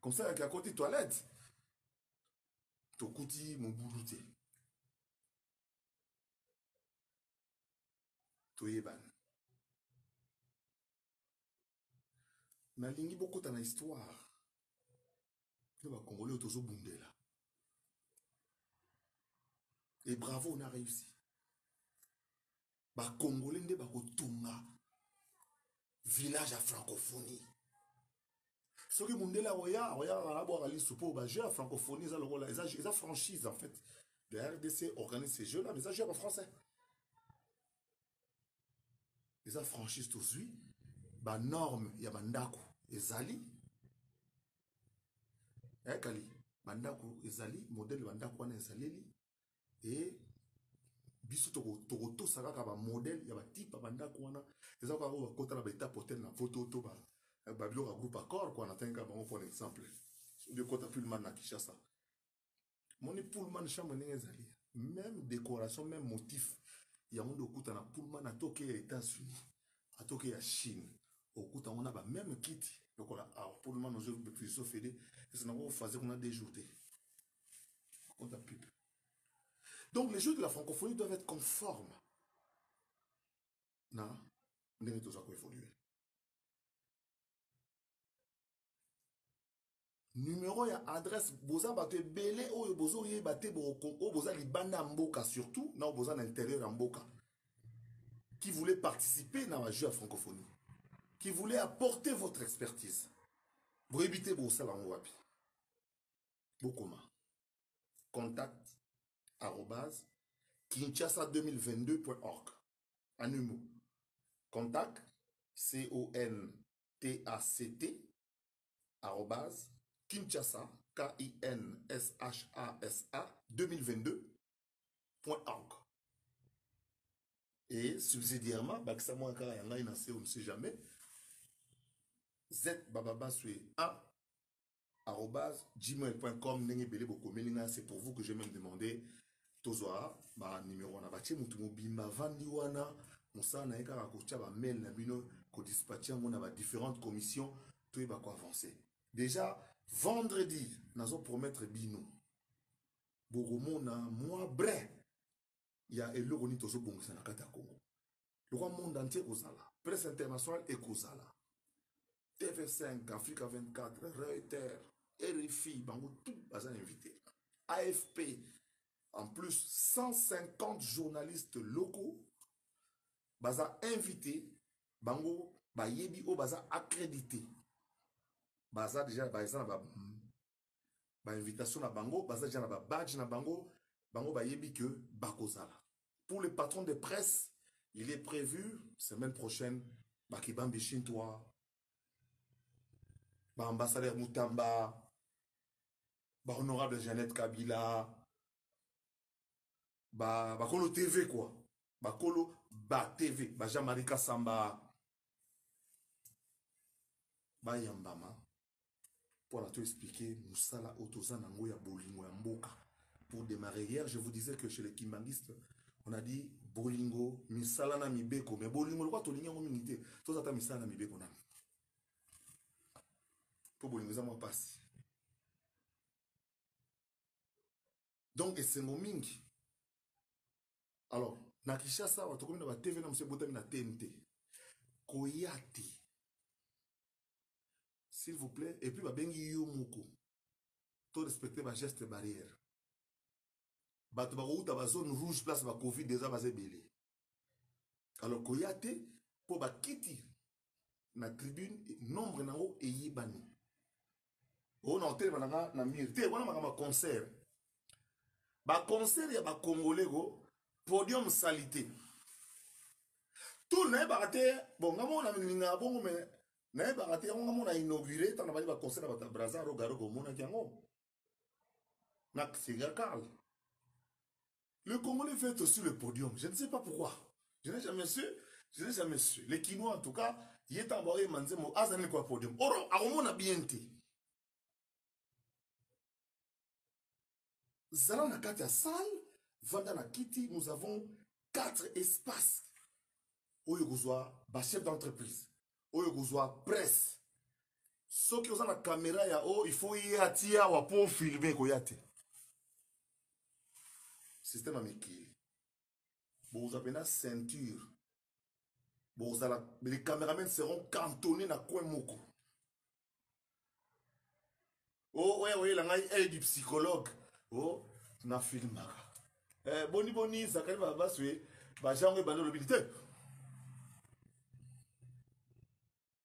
comme ça yaki akoti toilette tokuti mobulu te toyebana nalingi bokota na histoire bino bakongoli oyo tozobundela et bravo on a réussi bakongole nde bakotonga village ya francophonie soki mundele akoya akoya kaka abwaka lisu mpo bajeu ya francophonie eza lokola eza franchise en fait de rdc organise ce jeu là mais eza jeu ya bafrançais eza franchise tozwi banorme ya bandako ezali ekali eh, bandako ezali modele bandako wana ezaleli e biso tokotosa kaka bamodele ya batipa bandako wana eza kaka oyo bakota na baetape hotel na poto to babiloko ya groupe accord kua natangi kaka bango pona exemple soki ekota pulman na kinshasa moni pulman chambre ndenge ezali même décoration même motif yango nde okuta na pulman atoke ya états-unis atoke ya chine okuta yango na bameme kiti lokola awa pulman ozo fede esi nango faze kuna de jour te akota plus donc les jeux de la francophonie doivent être conformes na ndenge toza koévolue numero ya adresse boza bato ebele oyo bozoyeba te oyo boza libanda ya mboka surtout na oyo boza na intérieur ya mboka qui voulait participer na bajeu ya francophonie qui voulait apporter votre expertise boyebi te bosala yango wapi bokoma contact arrobase kinshasa 2022.org en un mot contact c o n t a c t arrobase kinshasa k i n s h a s a 2022.org et subsidiairement bakisa mwa kaka ya ngai na se on ne sait jamais z bababaswe a arobase gmail.com ndenge ebele bokomeli ngai c'est pour vous que j'ai même demandé tozwa banimero wana batie motu mobimba avandi wana mosala na ye kaka kotya bamail na bino kodispatche yango na badifférentes commission toyeba koavance déjà vendredi nazopromettre bino bokomona mwa brin ya eloko nini tozobongisa na kati ya congo lokwa monde entier ekozala presse internationale ekozala tv5 africa 24 reuter rfi bango tout baza invité afp en plus 150 journalistes locaux baza invité bango bayebi oyo baza accrédité baza déjà baza na ba invitation na bango baza déjà na ba badge na bango bango bayebi que bakozala pour le patron de presse il est prévu semaine prochaine bakibambi shintoa baambassadeur mutamba bahonorable jeannette kabila ba bakolo tv quoi bakolo ba tv ba jean marie kasamba bayambama mpo na to expliquer mosala oyo toza na yango ya bolingo ya mboka pour démarrer hier je vous disais que chez les kimbangistes on a dit bolingo misala na mibeko mais bolingo lokola tolingi yango mingi te toza ata misala na mibeko nani mpo bolingo eza mwa mpasi donc esengo mingi alors na kinshasa awa tokomi na batv na mosu ebotami na tnt koya te s'il vous plaît et puis babengi yo moko to respecter ba geste barrière bato bakowuta ba zone rouge place ba covid eza baza ebele alors koya te mpo bakiti na tribune nombre na yango eyebani oyo na hotel bananga na mire te wana makambo ya concert baconcert ya bacongolais ko podium salite tour nayebaka te bon nga moko na lingaka bongo me nayebaka te yango nga moko na inaugure ntango nabandi baconcert ya bato ya braza rogaroga omonaki yango na singa carl Le Congolais veut être aussi le podium. Je ne sais pas pourquoi. Je n'ai jamais su. Je n'ai jamais su. Les Kinois, en tout cas, il est envoyé Manzemo, Azanel quoi podium. Or, à on a bien été. Zala na kati ya salle, vanda na kiti, nous avons quatre espaces. Oyo kozwa ba chef d'entreprise. Oyo kozwa presse. Soki oza na caméra ya oh, il faut y ati awa pour filmer koya te. système ya mikili bokozwa mpena ceinture bokozala les cameramen seront cantonné na coin moko o oh, oyo oyela ngai aide psychologue o oh, na filmaka eh, boni boni zakali babaswe bajango ebanda olobi te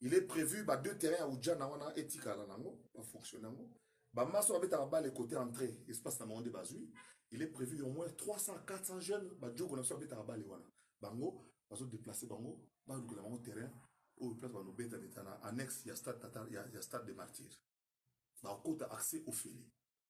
il est prévu ba deux terrains ya ujana wana etikala nango bafonctionne yango bamasa babetaka bale côté entrée espace na bango nde bazwi il est prévu au moins 300 400 jeunes bajogo na biso babetaka bale wana bango bazodeplace bango balukela bango terrain oyo place banobetabeta na annexe ya stade, ya, ya stade de martyr bakokota accès ofele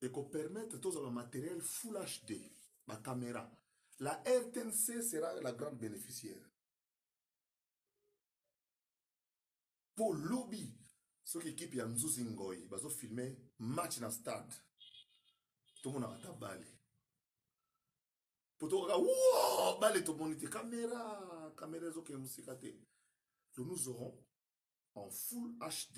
eko permettre tozwa ba materiel full HD ba camera la RTNC sera la grande bénéficiaire mpo lobi soki ekipe ya nzuzi ngoi bazofilme match na stade tomonaka ata bale mpo tokaka wo bale tomoni te kamera kamera ezokende mosika te to nous aurons en full hd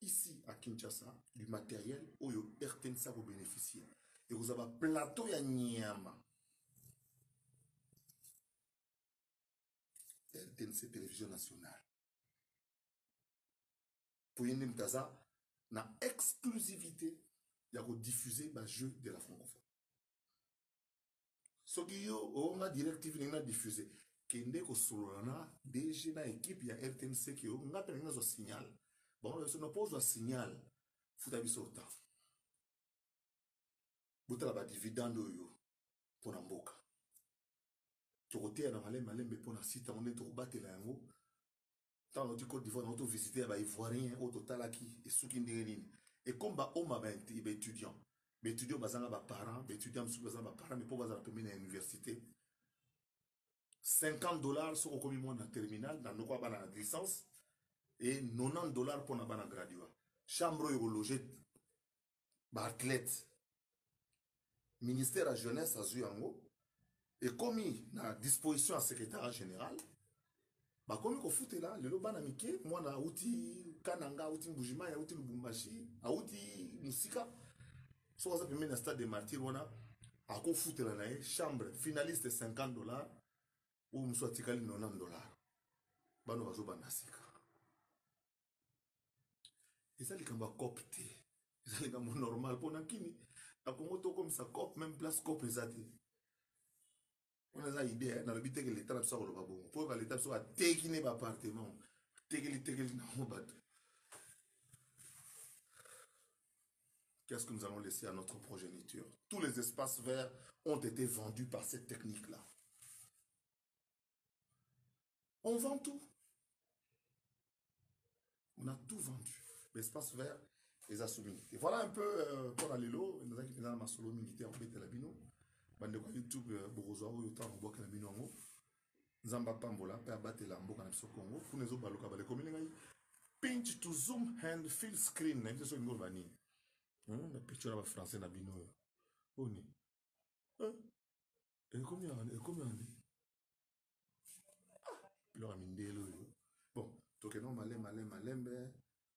ici à Kinshasa du matériel oyo RTNC a bénéficier et vous avez plateau ya nyama RTNC télévision nationale pour une mtaza na exclusivité ya ko diffuser ba jeux de la francophonie soki yo o nga direct tv ndenge na diffuse kende kosolola na dg na ekipe ya rtnc ke nga mpe ndenge nazwa signal bango na biso nopo ozwa signal futa biso ota botala badividende oyo mpo na mboka tokoteya na malembe malembe mpo na site yango nde tokobatela yango ntango nauti cote d'ivoire nauti ovisite ya baivoirien oyo totalaki esuki ndenge nini ekomba oma baétudiant baétudiant bazanga baparent baétudiant mosusu bazanga baparent mpo bazala pembeni ya université 50 dollars soki okomi mwana terminal na noko ya bana na licence e 90 dollars mpo na bana gradua chambre oyo ekologe baathlète ministère ya jeunesse azwi yango ekomi na disposition ya secrétariat général bakomi kofutela lelo bana mike mwana auti kananga auti mbujimai auti lubumbashi auti mosika soki aza pembeni na stade de martyr wana akofutela na ye chambre finaliste 50 dollar oyo mosusu atikali 90 dollar bano bazobanda sika eza likambo ya cop te eza likambo normal mpo na kini na kongo tokomisa cop meme place cop eza te wana eza idea nalobi teke leta na biso akoloba bongo mpo yoka leta biso ateki ne baappartement tekeli tekeli nango bato Qu'est-ce que nous allons laisser à notre progéniture Tous les espaces verts ont été vendus par cette technique-là. On vend tout. On a tout vendu. L'espace vert, les assous Et voilà un peu euh, pour la Lelo, nous avons dans ma solo milité en bête la bino. Bande kwa YouTube, euh, Borozo, ou yotan, ou boka la bino en haut. Nzamba pambola, pe abate la mboka na biso Congo. Pour les autres, baloka, bale komine ngai. Pinch to zoom hand fill screen. Na biso ngol bani. Hum, na picture na ba français na bino. Oni. Hein? ekomi awa ekomi awa nde biloko ya mindele oyo bon tokende malembe malembe malembe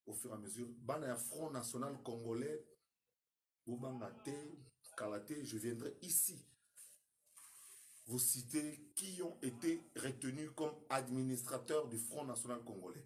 au fur et à mesure bana ya front national congolais bobanga te kala te je viendrai ici vous citer qui ont été retenus comme administrateurs du front national congolais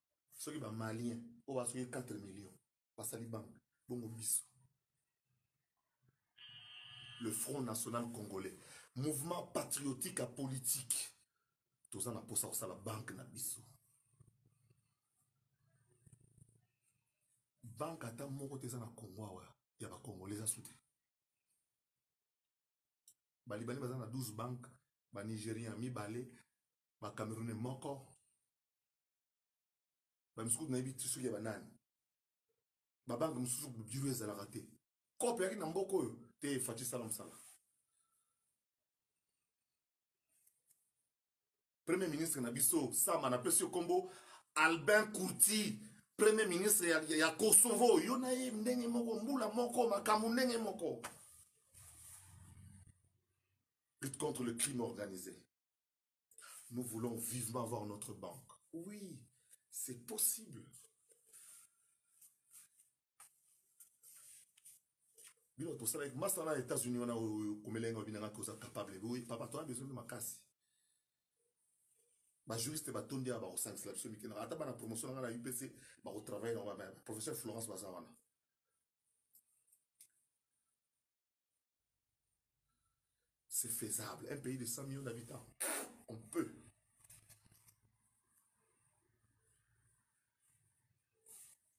soki ba malien oyo basoki 4 millions basali banque bongo biso le front national congolais mouvement patriotique ya politique toza na mposa kosala banke na biso banke ata moko te eza na congo awa ya bacongolais eza su te balibani baza na 12 banke banigérien mibale bacamerounais moko bamisusu kutu nayebi ti soki ya banani babanke mosusu biro ezalaka te kope yaki na mboka oyo te efaci sala mosala premier ministre na biso sama napesi yo nkombo albin courti premier ministre ya, ya, ya kosovo yo na ye ndenge moko mbula moko makambo ndenge moko lutte contre le crime organisé Nous voulons vivement avoir notre banque. Oui, c'est possible. bino tosala masta na états-unis wana oyo komela yango babinanga ke oza capable oui papa toza besoin de makasi bajuriste batondi ya bakosangisela biso mike ata bana promotion na ngai na upc bakotravaille nango professeur florence baza wana C'est faisable. Un pays de 100 millions d'habitants, on peut.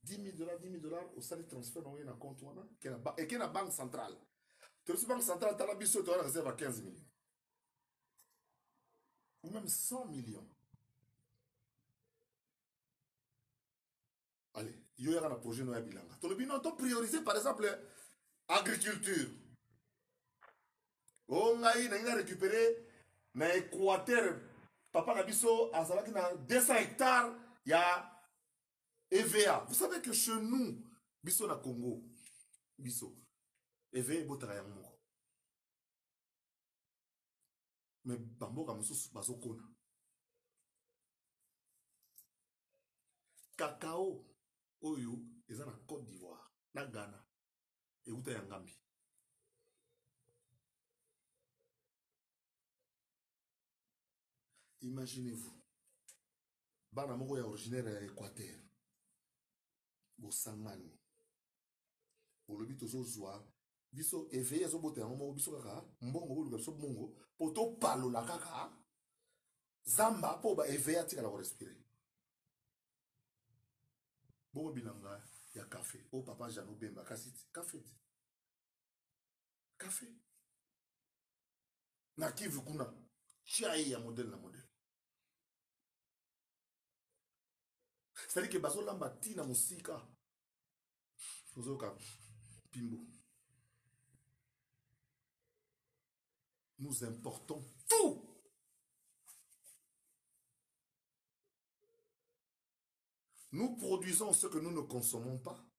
dix mille dollars dix mille dollars osali transfert nango ye na compte wana eke na banque centrale toyebisi banque centrale tala biso toya na réserve ya 15 millions ou même 100 millions allez yo yaka na projet no ya bilanga tolobi non to prioriser par exemple agriculture o oh, ngai nangi na récupérer na équateur papa na biso azalaki na 200 hectares ya eva vous savez que chez nous biso na congo biso eva ebotaka yango moko me bamboka mosusu bazokona kakao oyo eza na cote d'ivoire na ghana euta ya ngambi imaginez-vous bana moko ya originaire ya équateur bosangani olobi tozozwa biso eveye ezobota yango moko biso kaka mbongo boluka biso mbongo mpo topalola kaka zamba mpo ba eveye atikala korespire bongo bilanga ya kafe oyo oh, papa jean obemba kasi kafe ti kafe na kivu kuna chai ya modele na modele c'est-à-dire que bazolamba ti na mosika ozoyoka pimbo nous importons tout nous produisons ce que nous ne consommons pas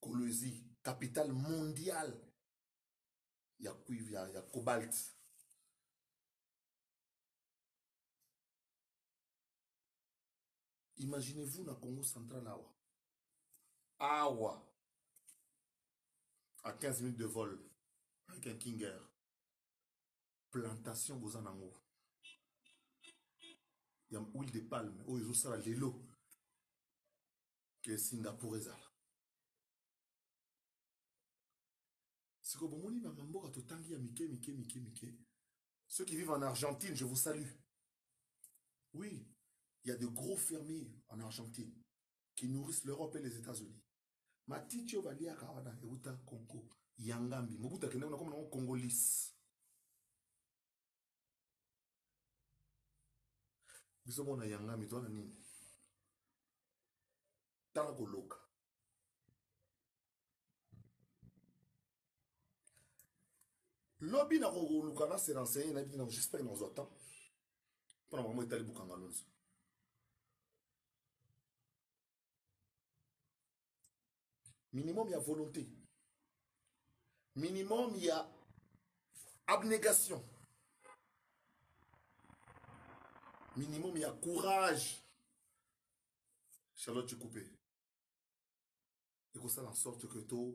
Kolwezi, capitale mondiale ya cuivre ya, ya cobalt. Imaginez-vous na Congo central awa. Awa. À 15 minutes de vol avec un Kinger. plantation boza nango ya huile de palme oyo ezosala lelo ke singapour ezala sikoyo bomoni banga mboka totangi ya mike mike mike mike ceux qui vivent en argentine je vous salue oui il y a de gros fermiers en argentine qui nourrissent l'europe et les états-unis matiti oyo baliaka wana euta kongo ya ngambi mobutu akendaki na koma nango congolise biso mona ya ngambi towana nini tala koloka lobi na koluka na se renseigner na bino j'espère na ozwa temps mpona makambo etali bukanga lonzo minimum ya volonté minimum ya abnégation minimum ya courage charlotte cikupe ekosala en sorte que to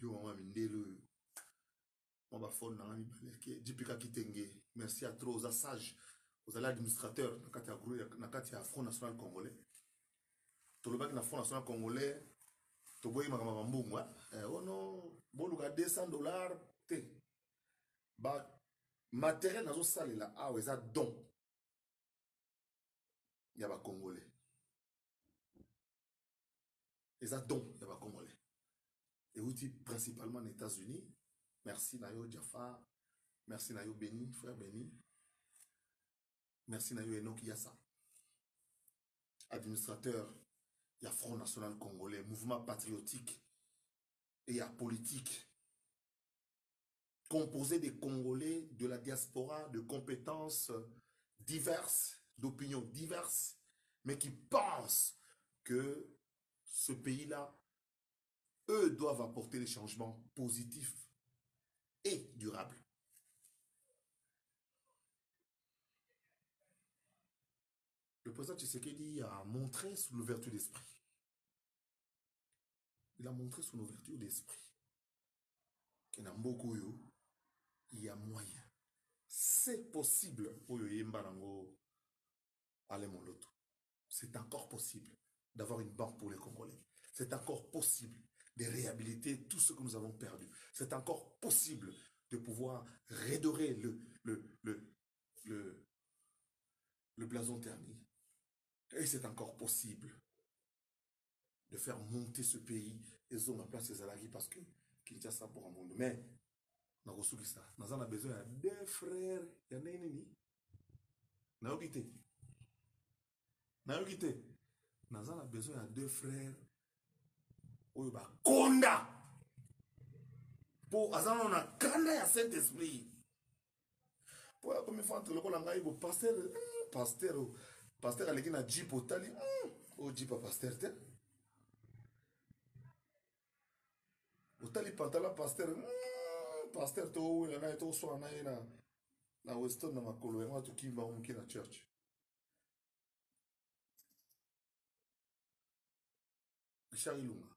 yo mama ya mindele oyo mwa bafone na nga mibale yake jipika kitenge merci ya trop oza sage ozali administrateur na kati ya groupe na kati ya front national congolais tolobaki na front national congolais toboyi makambo ya mbongo eh, ono boluka 200 dollar te ba materiel nazosalela awa eza don ya bacongolais eza don ya ba congolais euti principalement na états-unis merci na yo jafar merci na yo beni frère beni merci na yo enok yasa administrateur ya front national congolais mouvement patriotique et ya politique composé des Congolais de la diaspora, de compétences diverses, d'opinions diverses, mais qui pensent que ce pays-là, eux doivent apporter des changements positifs et durables. Le président Tshisekedi a montré son ouverture d'esprit. Il a montré son ouverture d'esprit. a beaucoup eu il y a moyen c'est possible c'est encore possible d'avoir une banque pour les congolais c'est encore possible de réhabiliter tout ce que nous avons perdu c'est encore possible de pouvoir redorer le le le le, le blason terni et c'est encore possible de faire monter ce pays ezonga place ezalaki parce que kinshasa mpoka mondo mais nakosukisa naza na besoin ya deux frères ya ndenge nini nayoki te nayoki te naza na besoin ya deux frères oyo bakonda mpo aza nano na kanda ya saint esprit mpo ya komifantre lokola ngai bo paster hmm, paster oh. paster aleki na jip otali hmm, o oh, jipa paster te otali pantala paster hmm, paster to owela na ye to oswana na ye na na weston na makolo yango atukimi bango moke na church richard ilunga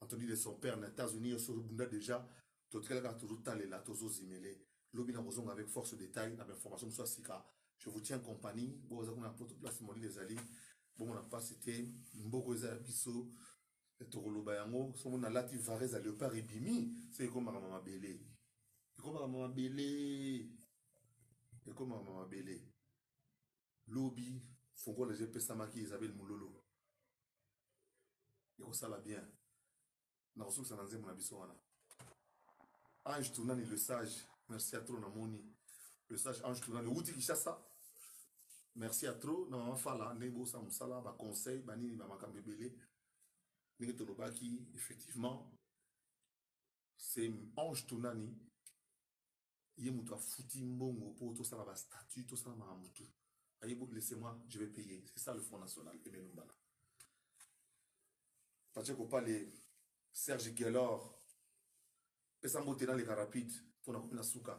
Anthony de son père na États-Unis yoso bunda déjà totikalaka tozotalela tozozimele lobi na kozonga avec force détail na bainformation mosusu ya sika je vous tiens compagnie boza kuna poto place molili ezali bomona mpasi te mboko eza ya biso tokoloba yango somo nalati vare ezali opar ebimi se ekomaka ma mabele ekomaka ma mabele ekomaka ma mabele lobi fungola eza epesamaki isabel mulolo ekosala bien nakosukisa na nzembo na biso wana ange tournani le sage merci ya trop namoni le sage ange tournani outi kishasa merci ya trop na mama fala ndenge bosala mosala baconseil banini bamakambo ebele ndenge tolobaki effectivement c'est ange tournani ye moto afuti mbongo mpo tosala ba statut tosala makambo tu aye bo laisse moi je vais payer c'est ça le front national emelumbala patie kopale serge gelor pesa mbote naleka rapide mpo nakomi na suka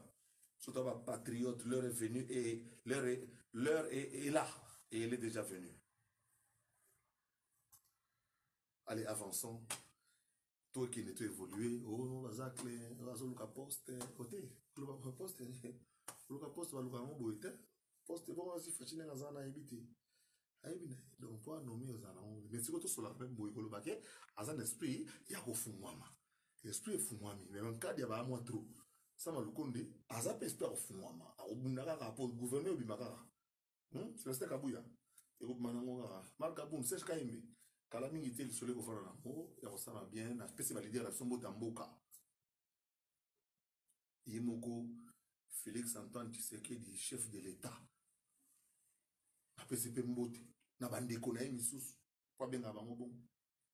surtout ba patriote l'heure est venue et l'heure est, l'heure est, est là et elle est déjà venue allez avançons tokende to évolue oh, baza cle azoluka poste ote kolobaka poste koluka poste baluka yango boye te poste bongo asi faci ndenge aza na yebi te ayebi na ye donc mpo anomi oza na yango mais siko tosolaka mpe boye koloba ke aza na esprit ya kofungwama esprit efungwami mais bankadi ya baamwa trop sama lukonde aza mpe esprit ya kofungwama akobunda kaka mpo gouvernement obima kaka hmm? celestin kabuya ekobima nango kaka mark kabum serge kayembe kala mingi te lisolo ekofana nango ya kosala bien napesi balidere na biso mbota mboka ye moko félix antoine tshisekedi chef de l'état napesi mpe mbote na bandeko na ye misusu po abengaka bango bongo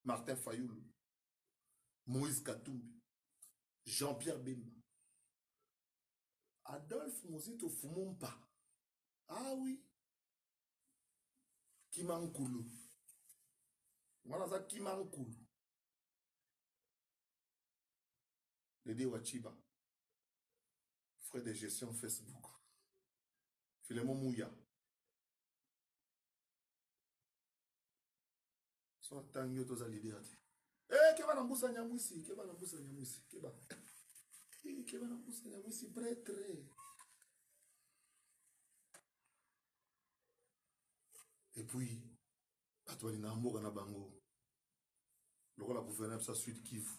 martin fayulu moïse katumbi jean-pierre bemba adolphe mozito fumumpa ah oui kima nkulu nga naza kima nkulu dede wachiba frais de gestion facebook filemo muya so atangi yo toza leader te e keba na mbusa nyamwisi keba na mbusa nyamwisi keba eh, keba na mbusa nyamwisi pretre epuis bato balingaka mboka na bango lokola gouverneur biso ya sud kivu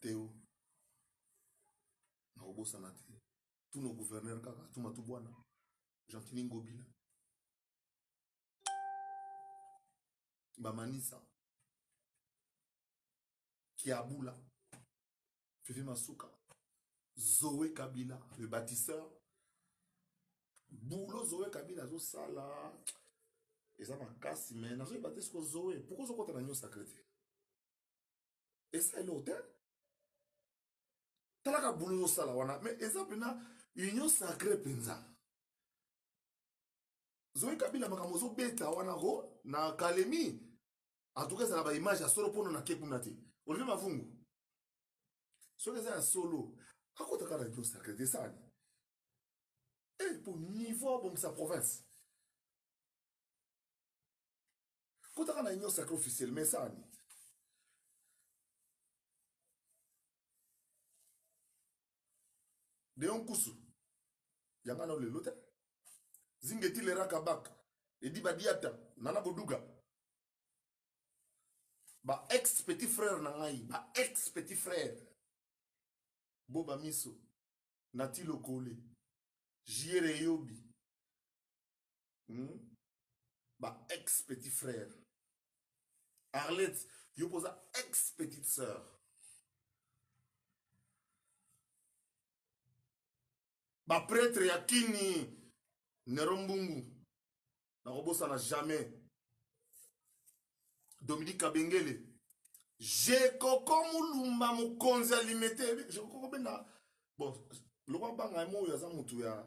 teo nakobosana te tuno gouverneur kaka tumatubwana gentini ngobila bamanisa kiabula fifi masuka zoe kabila le bâtisseur bulo zoe kabila azosala eza makasi me nazoyeba te siko zoe pourkoi ozokota na nio sacre te esaleli hotel talaka bulo ozosala wana me eza mpena union sacre mpenza zoe kabila makambo ozobeta wana ko na kalemi antuka ezala baimage ya solo mpono nake kuna te olive mavungu soki eza ya solo akotaka na union sacre desani e eh, mpo niveau abongisa province kotaka na union sacre officiel mais esala nini deon kusu yanga nao lelo te zingeti lera kabak edi badiata nana boduga ba ex petit frère na ngai ba ex petit frère boba miso nati lokole jiere eyobi hmm? ba ex petit frère arlette yo mpo oza ex petite sœur bapretre ya kini nero mbungu nakobosana jamais dominique kabengele jekoko mulumba mokonzi ya limete jekoko bena bon lokwa banga ye moyo aza motu ya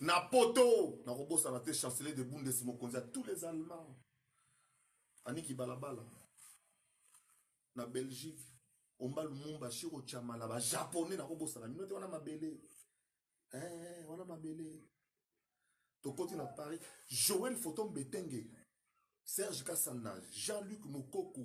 na poto nakobosana te chancelier de bundes mokonzi ya tous les allemands aniki balabala na belgique omba lumumba shiro chamala bajaponais nakobosana bino te wana mabele eh, wana mabele tokoti na paris joel fotom betenge serge kasanda jean-luc mokoko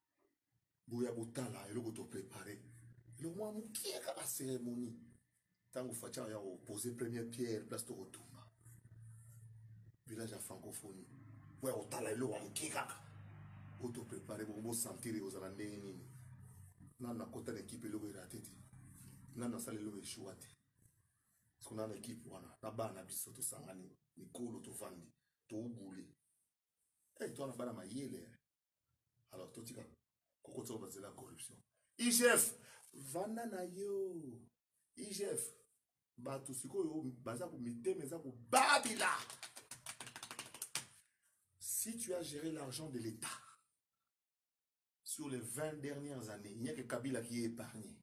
boya botala eloko to prépare eloko mwa mokie kaka cérémonie ntango fatia ya kopose première pierre place tokotumba village ya francophonie boya kotala eloko ya mokie kaka oyo to prépare bongo bosentir ekozala ndenge nini nanu nakota na ekipe eloko erate te nanu nasala eloko eshuwa te soki nanu ekipe wana na bana na biso tosangani mikolo tovandi toubule hey, eh, to wana bana mayele alors totika kokotisa bazela corruption igf vanda na yo igf bato sikoyo baza mitema eza kobabila si tu as géré l'argent de l'état sur les 20 dernières années il n'y a que kabila qui est épargné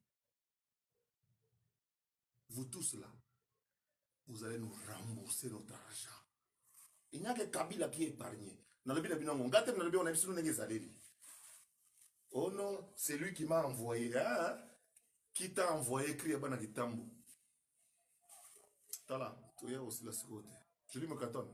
vous tous là vous allez nous rembourser notre argent il n'y a que kabila qui est épargné nalobi na bino yango ngai te nalobi ona biso ndenge ezaleli oh non c'est lui qui m'a envoyé hein? qui t'a envoyé écrit ya bana kitambo tala toya osila sikoyo te julie mokatone